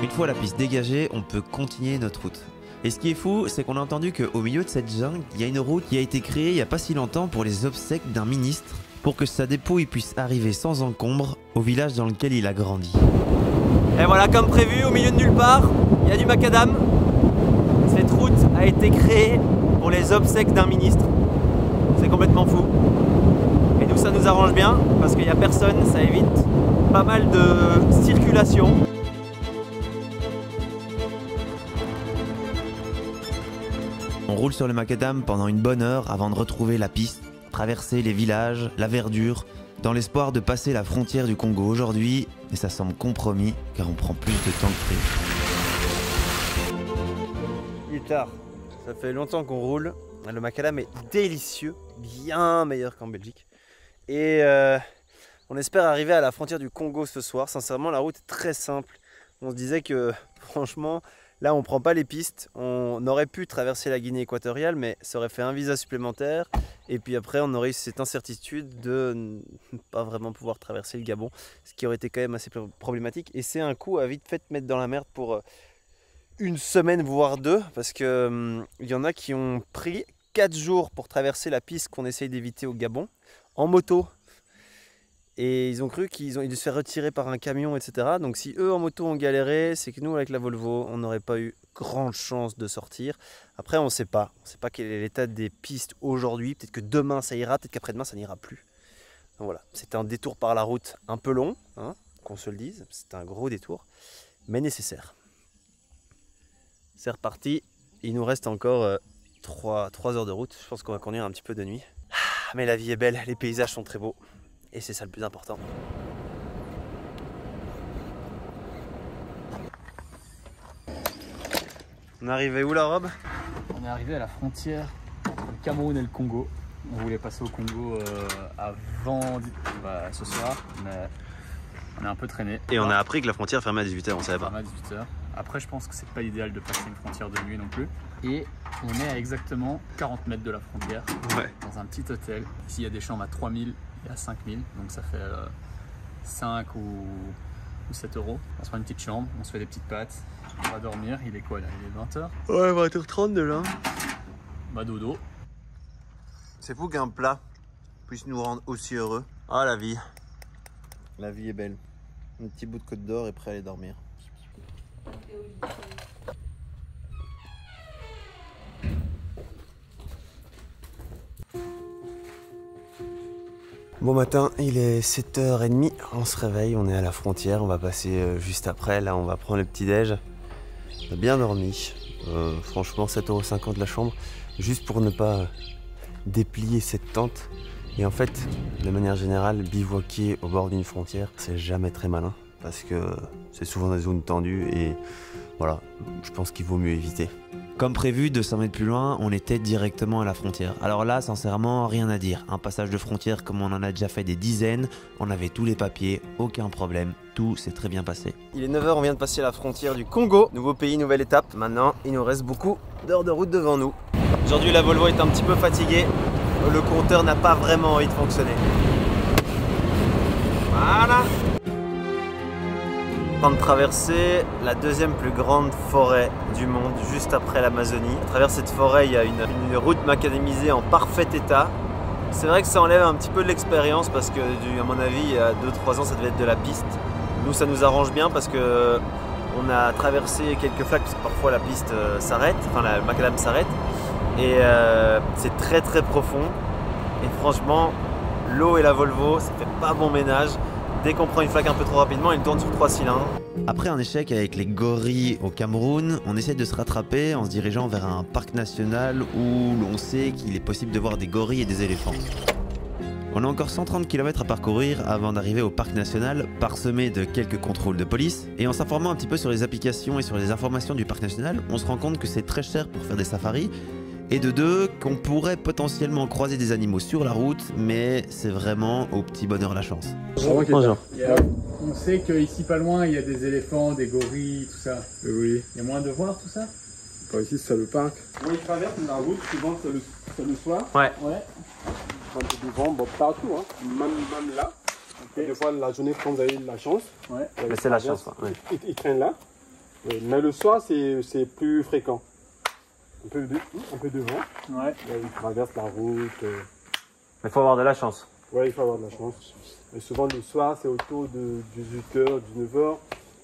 Une fois la piste dégagée, on peut continuer notre route. Et ce qui est fou, c'est qu'on a entendu qu'au milieu de cette jungle, il y a une route qui a été créée il n'y a pas si longtemps pour les obsèques d'un ministre, pour que sa dépouille puisse arriver sans encombre au village dans lequel il a grandi. Et voilà, comme prévu, au milieu de nulle part, il y a du macadam. Cette route a été créée pour les obsèques d'un ministre. C'est complètement fou. Et nous, ça nous arrange bien parce qu'il n'y a personne, ça évite pas mal de circulation. On roule sur le macadam pendant une bonne heure avant de retrouver la piste, traverser les villages, la verdure, dans l'espoir de passer la frontière du Congo aujourd'hui, mais ça semble compromis car on prend plus de temps que prévu. Il est tard. Ça fait longtemps qu'on roule. Le macadam est délicieux, bien meilleur qu'en Belgique. Et euh, on espère arriver à la frontière du Congo ce soir. Sincèrement, la route est très simple. On se disait que franchement, là on prend pas les pistes. On aurait pu traverser la Guinée équatoriale, mais ça aurait fait un visa supplémentaire. Et puis après, on aurait eu cette incertitude de ne pas vraiment pouvoir traverser le Gabon, ce qui aurait été quand même assez problématique. Et c'est un coup à vite fait mettre dans la merde pour euh, une semaine, voire deux, parce que hum, y en a qui ont pris 4 jours pour traverser la piste qu'on essaye d'éviter au Gabon en moto. Et ils ont cru qu'ils ont se faire retirer par un camion, etc. Donc si eux en moto ont galéré, c'est que nous avec la Volvo, on n'aurait pas eu grande chance de sortir. Après, on ne sait pas. On ne sait pas quel est l'état des pistes aujourd'hui. Peut-être que demain ça ira, peut-être qu'après-demain ça n'ira plus. Donc voilà, c'était un détour par la route un peu long, hein, qu'on se le dise. C'était un gros détour, mais nécessaire. C'est reparti. Il nous reste encore 3, 3 heures de route. Je pense qu'on va conduire un petit peu de nuit. Ah, mais la vie est belle, les paysages sont très beaux. Et c'est ça le plus important. On est arrivé où la robe? On est arrivé à la frontière entre le Cameroun et le Congo. On voulait passer au Congo euh, avant bah, ce soir, mais on est un peu traîné. Et on a appris que la frontière fermait à 18h, on savait pas. à 18h. Après, je pense que c'est pas idéal de passer une frontière de nuit non plus. Et on est à exactement 40 mètres de la frontière, Ouais. dans un petit hôtel. Ici, il y a des chambres à 3000 et à 5000, donc ça fait euh, 5 ou, ou 7 euros. On se prend une petite chambre, on se fait des petites pâtes, on va dormir. Il est quoi là? Il est 20h Ouais, 20h30 de là. Bah dodo. C'est fou qu'un plat puisse nous rendre aussi heureux. Ah la vie. La vie est belle. Un petit bout de côte d'or et prêt à aller dormir. Bon matin, il est 7h30, on se réveille, on est à la frontière, on va passer euh, juste après, là on va prendre le petit déj. On a bien dormi, Euh, franchement 7,50€ la chambre, juste pour ne pas euh, déplier cette tente. Et en fait, de manière générale, bivouaquer au bord d'une frontière, c'est jamais très malin, parce que c'est souvent des zones tendues et voilà, je pense qu'il vaut mieux éviter. Comme prévu, 200 mètres plus loin, on était directement à la frontière. Alors là, sincèrement, rien à dire. Un passage de frontière comme on en a déjà fait des dizaines, on avait tous les papiers, aucun problème, tout s'est très bien passé. Il est 9h, on vient de passer la frontière du Congo. Nouveau pays, nouvelle étape. Maintenant, il nous reste beaucoup d'heures de route devant nous. Aujourd'hui, la Volvo est un petit peu fatiguée. Le compteur n'a pas vraiment envie de fonctionner. Voilà. De traverser la deuxième plus grande forêt du monde, juste après l'Amazonie. À travers cette forêt, il y a une, route macadamisée en parfait état. C'est vrai que ça enlève un petit peu de l'expérience parce que, à mon avis, il y a 2-3 ans, ça devait être de la piste. Nous, ça nous arrange bien parce que on a traversé quelques flaques parce que parfois la piste euh, s'arrête, enfin la- macadam s'arrête. Et euh, c'est très très profond. Et franchement, l'eau et la Volvo, ça fait pas bon ménage. Dès qu'on prend une flaque un peu trop rapidement, il tourne sur 3 cylindres. Après un échec avec les gorilles au Cameroun, on essaie de se rattraper en se dirigeant vers un parc national où l'on sait qu'il est possible de voir des gorilles et des éléphants. On a encore 130 km à parcourir avant d'arriver au parc national, parsemé de quelques contrôles de police. Et en s'informant un petit peu sur les applications et sur les informations du parc national, on se rend compte que c'est très cher pour faire des safaris. Et de deux, qu'on pourrait potentiellement croiser des animaux sur la route, mais c'est vraiment au petit bonheur la chance. Bonjour. A- on sait qu'ici pas loin il y a des éléphants, des gorilles, tout ça. Oui. Il y a moyen de voir tout ça? Bon, ici, c'est le parc. Bon, ils traversent la route, souvent, c'est le, soir. Ouais. Ouais. Un peu de vent, bon, partout, hein. Même, même là. Des fois, la journée, quand vous avez de la chance. Ouais. Mais c'est la chance, ouais. Ils, ils traînent là. Ouais, Mais le soir, c'est plus fréquent. Un peu de, un peu de vent. Ouais. Ils traversent la route. euh. Mais faut avoir de la chance. Ouais, il faut avoir de la chance. Et souvent, le soir, c'est autour de 18h, 19h.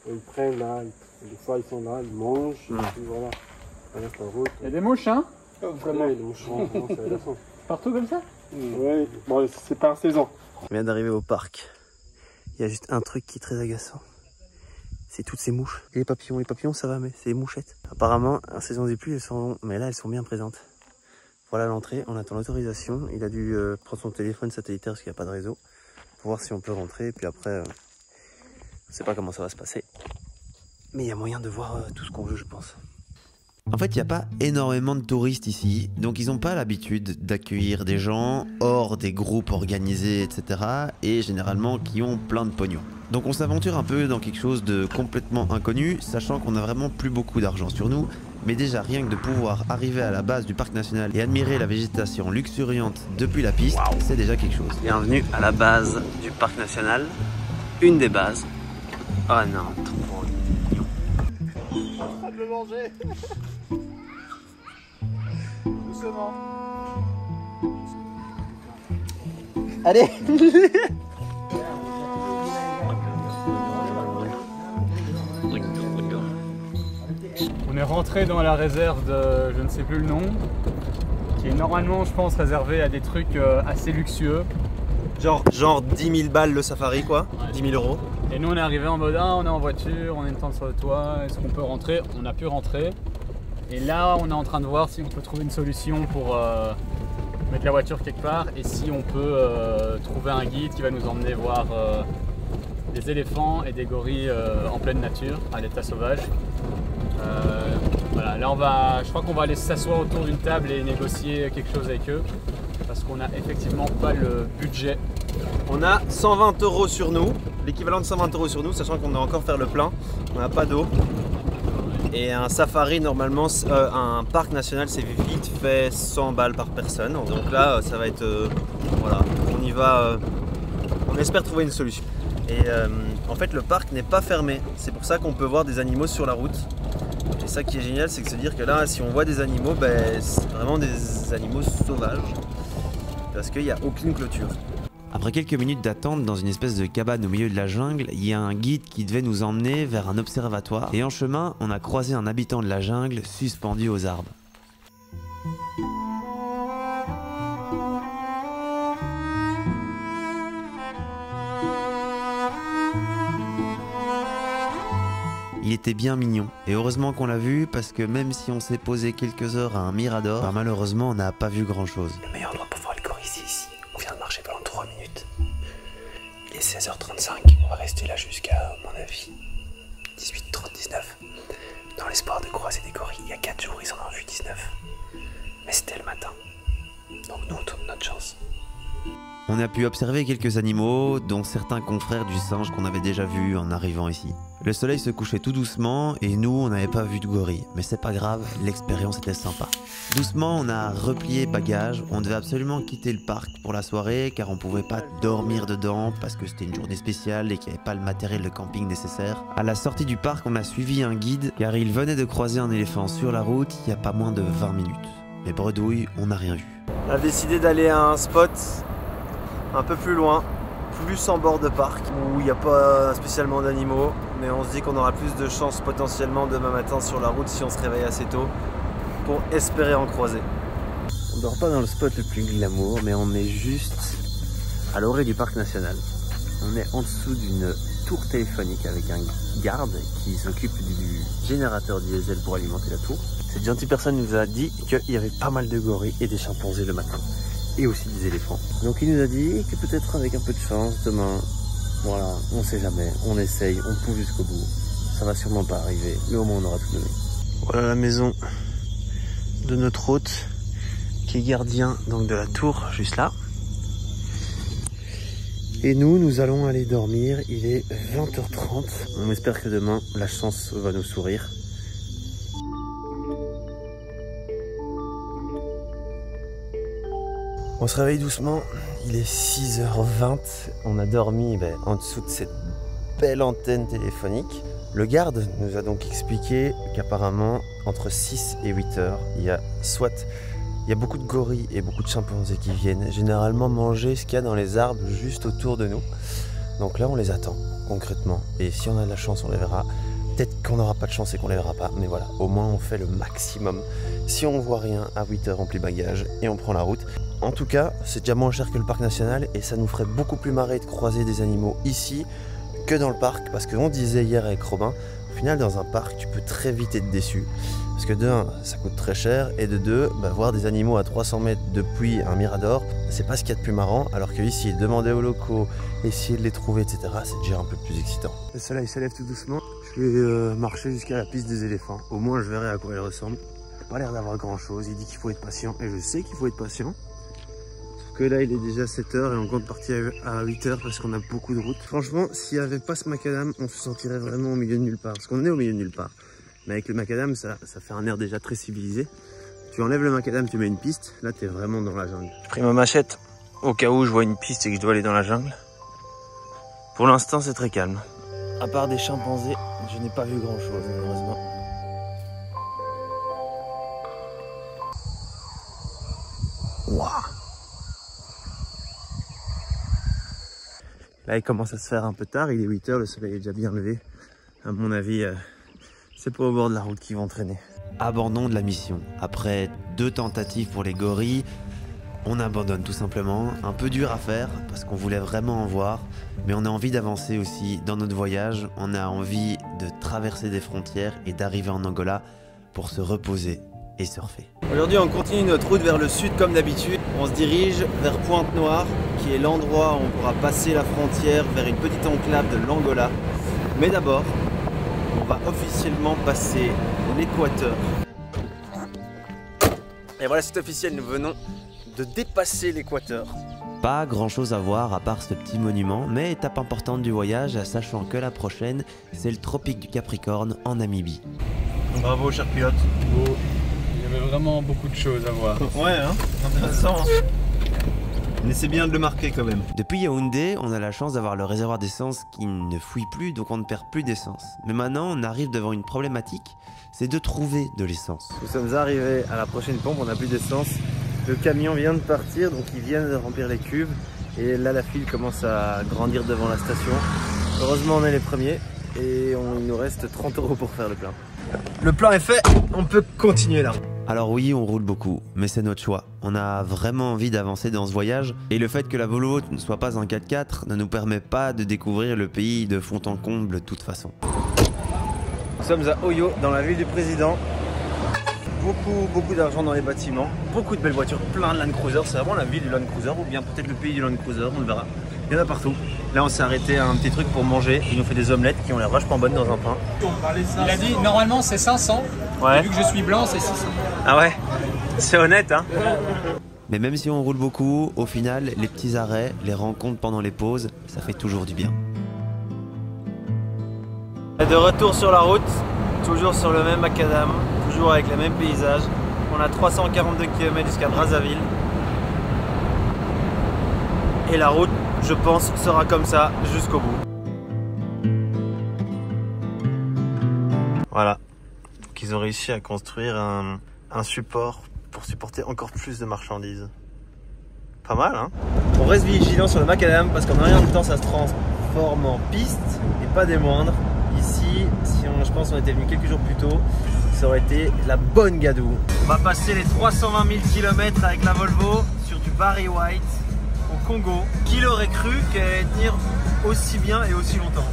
Et ils prennent là. ils- des fois, ils sont là, ils mangent. Mm. Et puis voilà. Ils traversent la route. Il y a des mouches, hein? Vraiment, ils mangent. vraiment, c'est intéressant. Partout comme ça? Ouais, bon, c'est par saison. On vient d'arriver au parc. Il y a juste un truc qui est très agaçant. C'est toutes ces mouches. Et les papillons, les papillons ça va, mais c'est les mouchettes. Apparemment, en saison des pluies, elles sont... Mais là, elles sont bien présentes. Voilà l'entrée, on attend l'autorisation. Il a dû euh, prendre son téléphone satellitaire parce qu'il n'y a pas de réseau. Pour voir si on peut rentrer. Puis après, euh, je sais pas comment ça va se passer. Mais il y a moyen de voir euh, tout ce qu'on veut, je pense. En fait, il n'y a pas énormément de touristes ici, donc ils n'ont pas l'habitude d'accueillir des gens hors des groupes organisés, etc. Et généralement qui ont plein de pognon. Donc on s'aventure un peu dans quelque chose de complètement inconnu, sachant qu'on a vraiment plus beaucoup d'argent sur nous. Mais déjà, rien que de pouvoir arriver à la base du parc national et admirer la végétation luxuriante depuis la piste, c'est déjà quelque chose. Bienvenue à la base du parc national. Une des bases. Oh non, trop mignon. de manger. Doucement. Allez On est rentré dans la réserve de je ne sais plus le nom, qui est normalement, je pense, réservée à des trucs euh, assez luxueux. Genre, genre 10 000 balles le safari, quoi. 10 000 euros. Et nous, on est arrivé en mode ah, on est en voiture, on a une tente sur le toit, est-ce qu'on peut rentrer? On a pu rentrer. Et là, on est en train de voir si on peut trouver une solution pour euh, mettre la voiture quelque part et si on peut euh, trouver un guide qui va nous emmener voir euh, des éléphants et des gorilles en pleine nature, à l'état sauvage. Voilà, là, on va, je crois qu'on va aller s'asseoir autour d'une table et négocier quelque chose avec eux parce qu'on n'a effectivement pas le budget On a 120 euros sur nous, l'équivalent de 120 euros sur nous, sachant qu'on doit encore faire le plein. On n'a pas d'eau. Et un safari, normalement, euh, un parc national, c'est vite fait 100 balles par personne. Donc là, euh, ça va être. euh, voilà, on y va. on espère trouver une solution. Et en fait, le parc n'est pas fermé. C'est pour ça qu'on peut voir des animaux sur la route. Et ça qui est génial, c'est que se dire que là, si on voit des animaux, ben, c'est vraiment des animaux sauvages. Parce qu'il n'y a aucune clôture. Après quelques minutes d'attente dans une espèce de cabane au milieu de la jungle, il y a un guide qui devait nous emmener vers un observatoire. Et en chemin, on a croisé un habitant de la jungle suspendu aux arbres. Il était bien mignon. Et heureusement qu'on l'a vu parce que même si on s'est posé quelques heures à un mirador, bah, malheureusement on n'a pas vu grand chose. 16h35. On va rester là jusqu'à, mon avis, 18h30, 19 Dans l'espoir de croiser des gorilles. Il y a 4 jours, ils en ont vu 19. Mais c'était le matin. Donc nous, on tourne notre chance. On a pu observer quelques animaux, dont certains confrères du singe qu'on avait déjà vus en arrivant ici. Le soleil se couchait tout doucement et nous, on n'avait pas vu de gorille. Mais c'est pas grave, l'expérience était sympa. Doucement, on a replié bagages. On devait absolument quitter le parc pour la soirée car on pouvait pas dormir dedans parce que c'était une journée spéciale et qu'il n'y avait pas le matériel de camping nécessaire. À la sortie du parc, on a suivi un guide car il venait de croiser un éléphant sur la route il y a pas moins de 20 minutes. Mais bredouille, on n'a rien vu. On a décidé d'aller à un spot un peu plus loin, plus en bord de parc, où il n'y a pas spécialement d'animaux, mais on se dit qu'on aura plus de chances potentiellement demain matin sur la route si on se réveille assez tôt pour espérer en croiser. On dort pas dans le spot le plus glamour, mais on est juste à l'orée du parc national. On est en dessous d'une tour téléphonique avec un garde qui s'occupe du générateur diesel pour alimenter la tour. Cette gentille personne nous a dit qu'il y avait pas mal de gorilles et des chimpanzés le matin. Et aussi des éléphants. Donc il nous a dit que peut-être avec un peu de chance, demain, voilà, on sait jamais, on essaye, on pousse jusqu'au bout. Ça va sûrement pas arriver, mais au moins on aura tout donné. Voilà la maison de notre hôte qui est gardien donc de la tour juste là. Et nous, nous allons aller dormir. Il est 20h30. On espère que demain, la chance va nous sourire. On se réveille doucement, il est 6h20, on a dormi eh ben, en dessous de cette belle antenne téléphonique. Le garde nous a donc expliqué qu'apparemment entre 6 et 8 heures, il y a soit il y a beaucoup de gorilles et beaucoup de chimpanzés qui viennent généralement manger ce qu'il y a dans les arbres juste autour de nous. Donc là on les attend concrètement et si on a de la chance on les verra. Peut-être qu'on n'aura pas de chance et qu'on les verra pas, mais voilà, au moins on fait le maximum. Si on voit rien à 8 heures, on plie bagage et on prend la route. En tout cas, c'est déjà moins cher que le parc national et ça nous ferait beaucoup plus marrer de croiser des animaux ici que dans le parc parce qu'on disait hier avec Robin, au final dans un parc tu peux très vite être déçu. Parce que de 1 ça coûte très cher et de 2 bah, voir des animaux à 300 mètres depuis un mirador c'est pas ce qu'il y a de plus marrant alors que ici demander aux locaux, essayer de les trouver etc c'est déjà un peu plus excitant. Le soleil s'élève tout doucement, je vais euh, marcher jusqu'à la piste des éléphants, au moins je verrai à quoi il ressemble. Pas l'air d'avoir grand chose, il dit qu'il faut être patient et je sais qu'il faut être patient que là il est déjà 7h et on compte partir à 8h parce qu'on a beaucoup de route. Franchement, s'il n'y avait pas ce macadam, on se sentirait vraiment au milieu de nulle part. Parce qu'on est au milieu de nulle part. Mais avec le macadam, ça, ça fait un air déjà très civilisé. Tu enlèves le macadam, tu mets une piste, là tu es vraiment dans la jungle. J'ai pris ma machette au cas où je vois une piste et que je dois aller dans la jungle. Pour l'instant, c'est très calme. À part des chimpanzés, je n'ai pas vu grand chose malheureusement. Waouh Il commence à se faire un peu tard. Il est 8 heures, le soleil est déjà bien levé. À mon avis, euh, c'est pas au bord de la route qu'ils vont traîner. Abandon de la mission. Après deux tentatives pour les gorilles, on abandonne tout simplement. Un peu dur à faire parce qu'on voulait vraiment en voir, mais on a envie d'avancer aussi dans notre voyage. On a envie de traverser des frontières et d'arriver en Angola pour se reposer et surfer. Aujourd'hui, on continue notre route vers le sud comme d'habitude. On se dirige vers Pointe-Noire, qui est l'endroit où on pourra passer la frontière vers une petite enclave de l'Angola. Mais d'abord, on va officiellement passer l'équateur. Et voilà, c'est officiel, nous venons de dépasser l'équateur. Pas grand chose à voir à part ce petit monument, mais étape importante du voyage, sachant que la prochaine, c'est le tropique du Capricorne en Namibie. Bravo, cher pilote. Il y avait vraiment beaucoup de choses à voir. Ouais, hein intéressant. Mais c'est bien de le marquer quand même. Depuis Yaoundé, on a la chance d'avoir le réservoir d'essence qui ne fouille plus, donc on ne perd plus d'essence. Mais maintenant, on arrive devant une problématique, c'est de trouver de l'essence. Nous sommes arrivés à la prochaine pompe, on n'a plus d'essence. Le camion vient de partir, donc ils viennent de remplir les cuves. Et là, la file commence à grandir devant la station. Heureusement, on est les premiers et on, il nous reste 30 euros pour faire le plein. Le plein est fait, on peut continuer là. Alors oui, on roule beaucoup, mais c'est notre choix. On a vraiment envie d'avancer dans ce voyage, et le fait que la Volvo ne soit pas un 4x4 ne nous permet pas de découvrir le pays de fond en comble de toute façon. Nous sommes à Oyo, dans la ville du président. Beaucoup, beaucoup d'argent dans les bâtiments. Beaucoup de belles voitures, plein de Land Cruiser. C'est vraiment la ville du Land Cruiser, ou bien peut-être le pays du Land Cruiser, on le verra. Il y en a partout. Là, on s'est arrêté à un petit truc pour manger. Ils nous fait des omelettes qui ont l'air vachement bonnes dans un pain. Il a dit normalement c'est 500. Ouais. Vu que je suis blanc, c'est 600. Ah ouais? C'est honnête, hein? Mais même si on roule beaucoup, au final, les petits arrêts, les rencontres pendant les pauses, ça fait toujours du bien. De retour sur la route, toujours sur le même macadam, toujours avec les mêmes paysages. On a 342 km jusqu'à Brazzaville. Et la route, je pense, sera comme ça jusqu'au bout. Voilà. Donc ils ont réussi à construire un, un support pour supporter encore plus de marchandises. Pas mal, hein On reste vigilant sur le macadam parce qu'en rien de temps, ça se transforme en piste et pas des moindres. Ici, si on, je pense on était venu quelques jours plus tôt, ça aurait été la bonne gadoue. On va passer les 320 000 km avec la Volvo sur du Barry White au Congo. Qui l'aurait cru qu'elle allait tenir aussi bien et aussi longtemps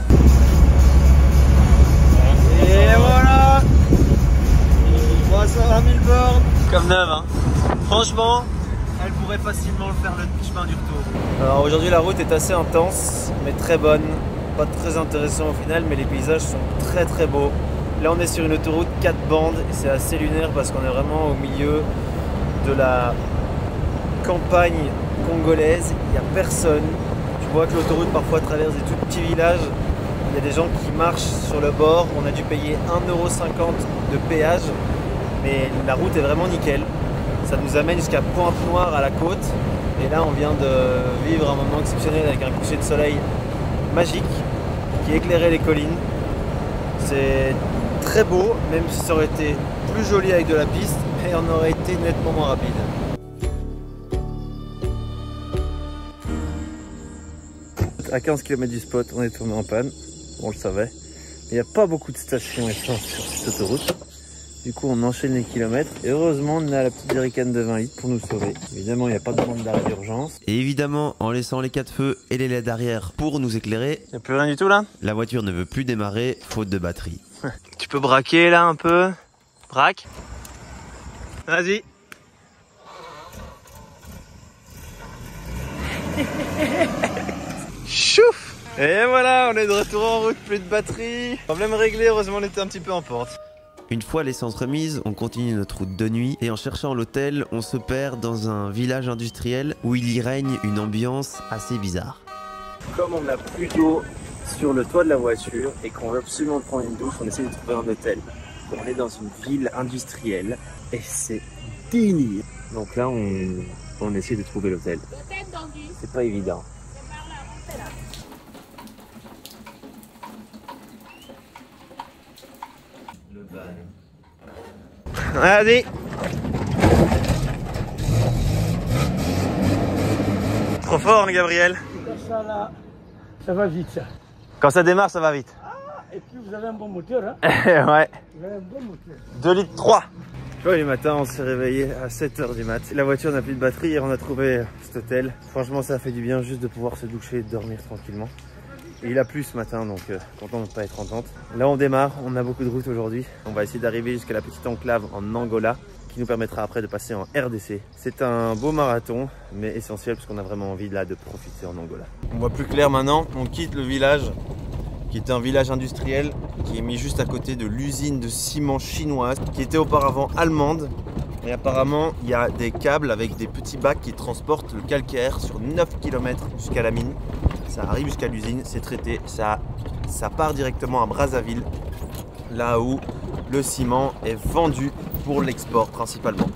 Et voilà 320 000 bornes Comme neuf, hein Franchement, elle pourrait facilement le faire le chemin du retour. Alors aujourd'hui la route est assez intense, mais très bonne. Pas très intéressant au final, mais les paysages sont très très beaux. Là on est sur une autoroute 4 bandes et c'est assez lunaire parce qu'on est vraiment au milieu de la campagne congolaise. Il n'y a personne. Tu vois que l'autoroute parfois traverse des tout petits villages. Il y a des gens qui marchent sur le bord. On a dû payer 1,50€ de péage. Mais la route est vraiment nickel. Ça nous amène jusqu'à Pointe-Noire à la côte. Et là, on vient de vivre un moment exceptionnel avec un coucher de soleil magique qui éclairait les collines. C'est très beau, même si ça aurait été plus joli avec de la piste, mais on aurait été nettement moins rapide. À 15 km du spot, on est tombé en panne, on le savait. Il n'y a pas beaucoup de stations essence sur cette autoroute. Du coup, on enchaîne les kilomètres. Et heureusement, on a la petite jerrycan de 20 litres pour nous sauver. Évidemment, il n'y a pas de demande d'arrêt d'urgence. Et évidemment, en laissant les quatre feux et les LED arrière pour nous éclairer, Il n'y a plus rien du tout là? la voiture ne veut plus démarrer faute de batterie. Tu peux braquer là un peu? Braque. Vas-y. Chouf Et voilà, on est de retour en route, plus de batterie. Problème réglé, heureusement on était un petit peu en porte. Une fois l'essence remise, on continue notre route de nuit et en cherchant l'hôtel, on se perd dans un village industriel où il y règne une ambiance assez bizarre. Comme on a plus d'eau sur le toit de la voiture et qu'on veut absolument prendre une douche, on essaie de trouver un hôtel. On est dans une ville industrielle et c'est délire. Donc là, on, on essaie de trouver l'hôtel. C'est pas évident. Vas-y Trop fort, hein, Gabriel Ça là, ça va vite ça. Quand ça démarre, ça va vite. Et puis vous avez un bon moteur, hein ouais. Vous avez un bon moteur. 2 litres 3. Tu vois, les on s'est réveillé à 7h du mat. La voiture n'a plus de batterie et on a trouvé cet hôtel. Franchement, ça fait du bien juste de pouvoir se doucher et dormir tranquillement. Et il a plu ce matin, donc euh, content de ne pas être en tente. Là, on démarre. On a beaucoup de route aujourd'hui. On va essayer d'arriver jusqu'à la petite enclave en Angola qui nous permettra après de passer en RDC. C'est un beau marathon, mais essentiel parce qu'on a vraiment envie là de profiter en Angola. On voit plus clair maintenant. On quitte le village qui était un village industriel qui est mis juste à côté de l'usine de ciment chinoise qui était auparavant allemande. Et apparemment, il y a des câbles avec des petits bacs qui transportent le calcaire sur 9 km jusqu'à la mine. Ça arrive jusqu'à l'usine, c'est traité, ça, ça part directement à Brazzaville, là où le ciment est vendu pour l'export principalement.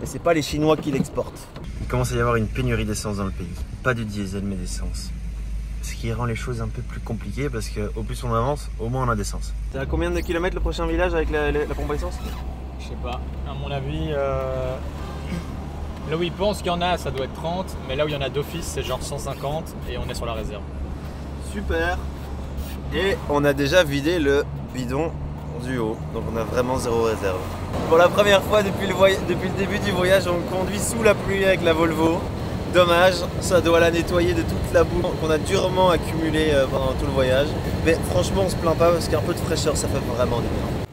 Mais c'est pas les Chinois qui l'exportent. Il commence à y avoir une pénurie d'essence dans le pays. Pas de diesel mais d'essence. Ce qui rend les choses un peu plus compliquées parce qu'au plus on avance, au moins on a d'essence. T'es à combien de kilomètres le prochain village avec la, la- la pompe à essence? Je sais pas. À mon avis, euh, là où ils pensent qu'il y en a, ça doit être 30. Mais là où il y en a d'office, c'est genre 150. Et on est sur la réserve. Super Et on a déjà vidé le bidon du haut, donc on a vraiment zéro réserve. Pour la première fois depuis le, voy- depuis le début du voyage, on conduit sous la pluie avec la Volvo. Dommage, ça doit la nettoyer de toute la boue qu'on a durement accumulée euh, pendant tout le voyage. Mais franchement, on se plaint pas parce qu'un peu de fraîcheur, ça fait vraiment du bien.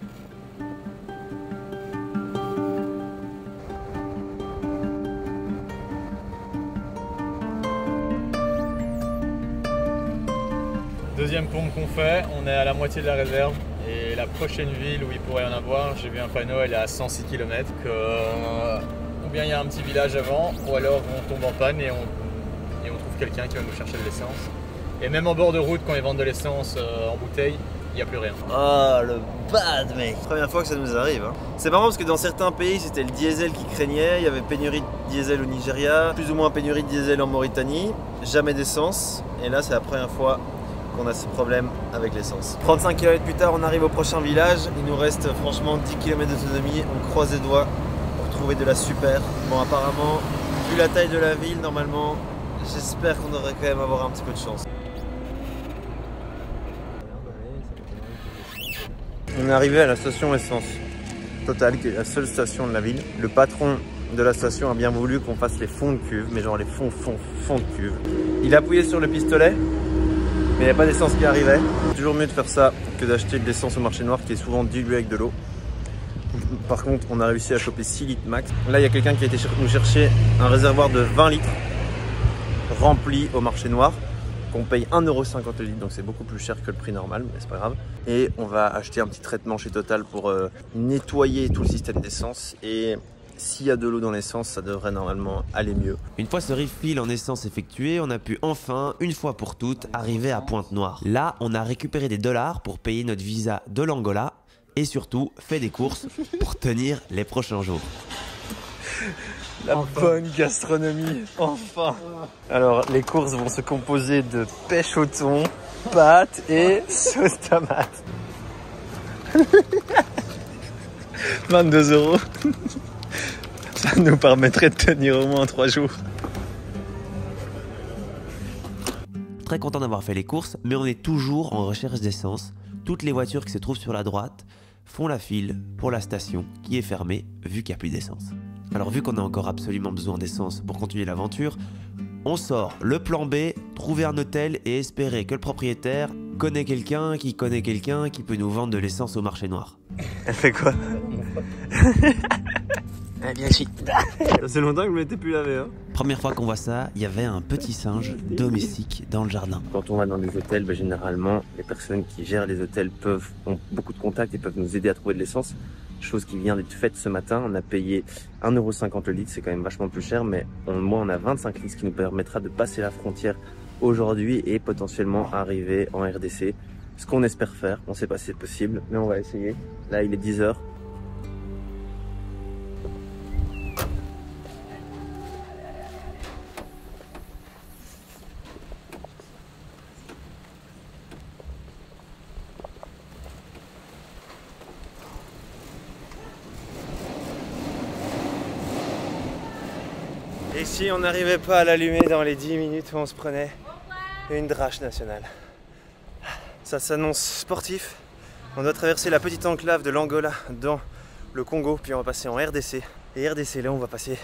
Deuxième pompe qu'on fait, on est à la moitié de la réserve. Et la prochaine ville où il pourrait y en avoir, j'ai vu un panneau, elle est à 106 km. Ou bien il y a un petit village avant, ou alors on tombe en panne et on, et on trouve quelqu'un qui va nous chercher de l'essence. Et même en bord de route, quand ils vendent de l'essence euh, en bouteille, il n'y a plus rien. Oh le bad mec Première fois que ça nous arrive. hein. C'est marrant parce que dans certains pays c'était le diesel qui craignait, il y avait pénurie de diesel au Nigeria, plus ou moins pénurie de diesel en Mauritanie, jamais d'essence. Et là c'est la première fois qu'on a ce problème avec l'essence. 35 km plus tard on arrive au prochain village, il nous reste franchement 10 km d'autonomie, on croise les doigts trouver de la super. Bon apparemment, vu la taille de la ville normalement, j'espère qu'on devrait quand même avoir un petit peu de chance. On est arrivé à la station essence Total, qui est la seule station de la ville. Le patron de la station a bien voulu qu'on fasse les fonds de cuve, mais genre les fonds, fonds, fonds de cuve. Il a appuyé sur le pistolet, mais il n'y a pas d'essence qui arrivait. Toujours mieux de faire ça que d'acheter de l'essence au marché noir qui est souvent diluée avec de l'eau. Par contre, on a réussi à choper 6 litres max. Là, il y a quelqu'un qui a été nous chercher un réservoir de 20 litres rempli au marché noir qu'on paye 1,50€ le litre, donc c'est beaucoup plus cher que le prix normal, mais c'est pas grave. Et on va acheter un petit traitement chez Total pour euh, nettoyer tout le système d'essence. Et s'il y a de l'eau dans l'essence, ça devrait normalement aller mieux. Une fois ce refill en essence effectué, on a pu enfin, une fois pour toutes, arriver à Pointe-Noire. Là, on a récupéré des dollars pour payer notre visa de l'Angola et surtout fait des courses pour tenir les prochains jours. La bonne gastronomie, enfin. Alors, les courses vont se composer de pêche au thon, pâtes et sauce tomate. 22 euros. Ça nous permettrait de tenir au moins 3 jours. Très content d'avoir fait les courses, mais on est toujours en recherche d'essence. Toutes les voitures qui se trouvent sur la droite font la file pour la station qui est fermée vu qu'il n'y a plus d'essence. Alors vu qu'on a encore absolument besoin d'essence pour continuer l'aventure, on sort le plan B, trouver un hôtel et espérer que le propriétaire connaît quelqu'un qui connaît quelqu'un qui peut nous vendre de l'essence au marché noir. Elle fait quoi? Bien si. Ça fait longtemps que je m'étais plus lavé. Hein. Première fois qu'on voit ça, il y avait un petit singe domestique dans le jardin. Quand on va dans les hôtels, bah, généralement, les personnes qui gèrent les hôtels peuvent ont beaucoup de contacts et peuvent nous aider à trouver de l'essence. Chose qui vient d'être faite ce matin. On a payé 1,50€ le litre, c'est quand même vachement plus cher, mais au moins on a 25 litres, ce qui nous permettra de passer la frontière aujourd'hui et potentiellement arriver en RDC. Ce qu'on espère faire, on sait pas si c'est possible, mais on va essayer. Là, il est 10h. Et si on n'arrivait pas à l'allumer dans les 10 minutes où on se prenait une drache nationale Ça s'annonce sportif. On doit traverser la petite enclave de l'Angola dans le Congo, puis on va passer en RDC. Et RDC, là, on va passer.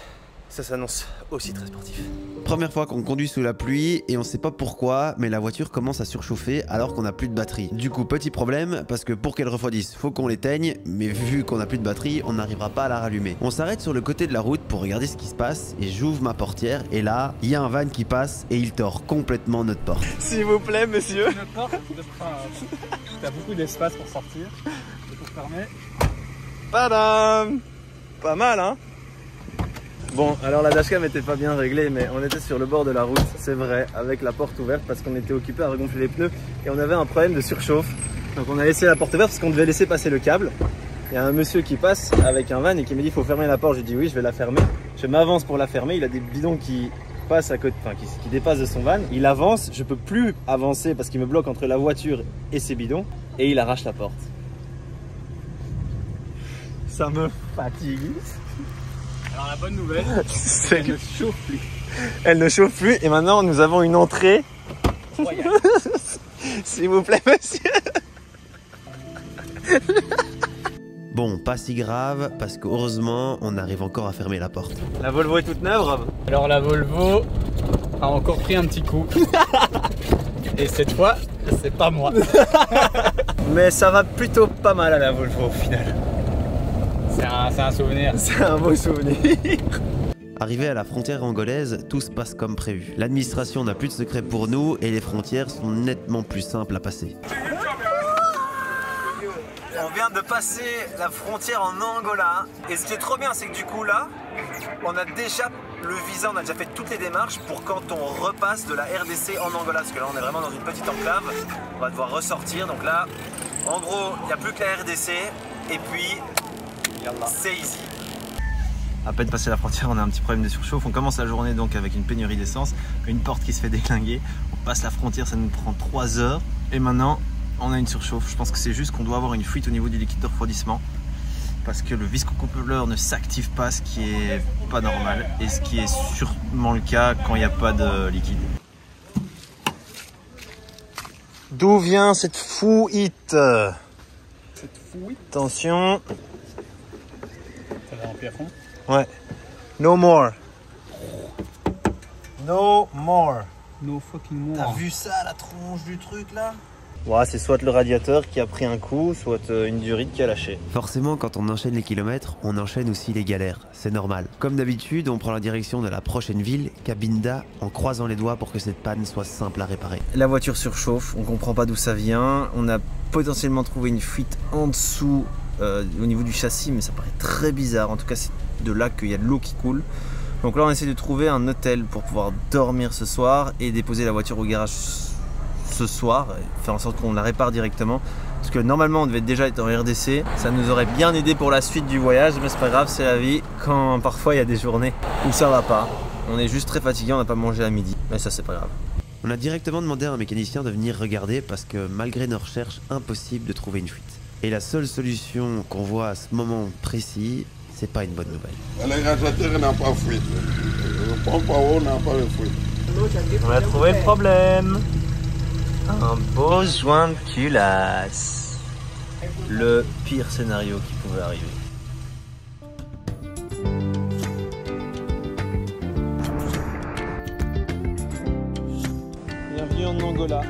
Ça s'annonce aussi très sportif. Première fois qu'on conduit sous la pluie et on sait pas pourquoi, mais la voiture commence à surchauffer alors qu'on a plus de batterie. Du coup, petit problème, parce que pour qu'elle refroidisse, faut qu'on l'éteigne, mais vu qu'on a plus de batterie, on n'arrivera pas à la rallumer. On s'arrête sur le côté de la route pour regarder ce qui se passe et j'ouvre ma portière et là, il y a un van qui passe et il tord complètement notre porte. S'il vous plaît, monsieur. Une porte, enfin, t'as beaucoup d'espace pour sortir. Pour fermer. Padam Pas mal, hein Bon, alors la dashcam était pas bien réglée, mais on était sur le bord de la route, c'est vrai, avec la porte ouverte parce qu'on était occupé à regonfler les pneus et on avait un problème de surchauffe. Donc on a laissé la porte ouverte parce qu'on devait laisser passer le câble. Il y a un monsieur qui passe avec un van et qui me dit faut fermer la porte. Je dis oui, je vais la fermer. Je m'avance pour la fermer. Il a des bidons qui passent à côté, enfin qui, qui dépassent de son van. Il avance, je peux plus avancer parce qu'il me bloque entre la voiture et ses bidons et il arrache la porte. Ça me fatigue. Alors la bonne nouvelle, C'est elle ne chauffe plus. Elle ne chauffe plus et maintenant nous avons une entrée. S'il vous plaît, monsieur. Bon, pas si grave, parce que heureusement, on arrive encore à fermer la porte. La Volvo est toute neuve, Rob. Alors la Volvo a encore pris un petit coup. Et cette fois, c'est pas moi. Mais ça va plutôt pas mal à la Volvo au final. C'est un, souvenir. C'est un beau souvenir. Arrivé à la frontière angolaise, tout se passe comme prévu. L'administration n'a plus de secret pour nous et les frontières sont nettement plus simples à passer. On vient de passer la frontière en Angola. Et ce qui est trop bien, c'est que du coup là, on a déjà le visa, on a déjà fait toutes les démarches pour quand on repasse de la RDC en Angola. Parce que là, on est vraiment dans une petite enclave. On va devoir ressortir. Donc là, en gros, il n'y a plus que la RDC. Et puis, c'est easy. À peine passé la frontière, on a un petit problème de surchauffe. On commence la journée donc avec une pénurie d'essence, une porte qui se fait déglinguer. On passe la frontière, ça nous prend 3 heures. Et maintenant, on a une surchauffe. Je pense que c'est juste qu'on doit avoir une fuite au niveau du liquide de refroidissement. Parce que le viscocoupleur ne s'active pas, ce qui est pas normal. Et ce qui est sûrement le cas quand il n'y a pas de liquide. D'où vient cette fuite Cette fouille, Attention. Ouais. No more. No more. No fucking T'as more. vu ça, la tronche du truc là? Ouais, c'est soit le radiateur qui a pris un coup, soit euh, une durite qui a lâché. Forcément, quand on enchaîne les kilomètres, on enchaîne aussi les galères. C'est normal. Comme d'habitude, on prend la direction de la prochaine ville, Cabinda, en croisant les doigts pour que cette panne soit simple à réparer. La voiture surchauffe, on comprend pas d'où ça vient. On a potentiellement trouvé une fuite en dessous euh, au niveau du châssis, mais ça paraît très bizarre. En tout cas, c'est de là qu'il y a de l'eau qui coule. Donc là, on essaie de trouver un hôtel pour pouvoir dormir ce soir et déposer la voiture au garage ce soir, et faire en sorte qu'on la répare directement. Parce que normalement on devait déjà être en RDC, ça nous aurait bien aidé pour la suite du voyage, mais c'est pas grave, c'est la vie. Quand parfois il y a des journées où ça va pas, on est juste très fatigué, on n'a pas mangé à midi, mais ça c'est pas grave. On a directement demandé à un mécanicien de venir regarder parce que malgré nos recherches, impossible de trouver une fuite. Et la seule solution qu'on voit à ce moment précis, c'est pas une bonne nouvelle. N'ont pas. Le pompe à eau n'a pas de fuite. On a trouvé le problème. Un beau joint de culasse. Le pire scénario qui pouvait arriver. Bienvenue en Angola.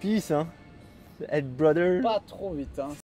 Peace, hein. Head brother. Pas trop vite, hein.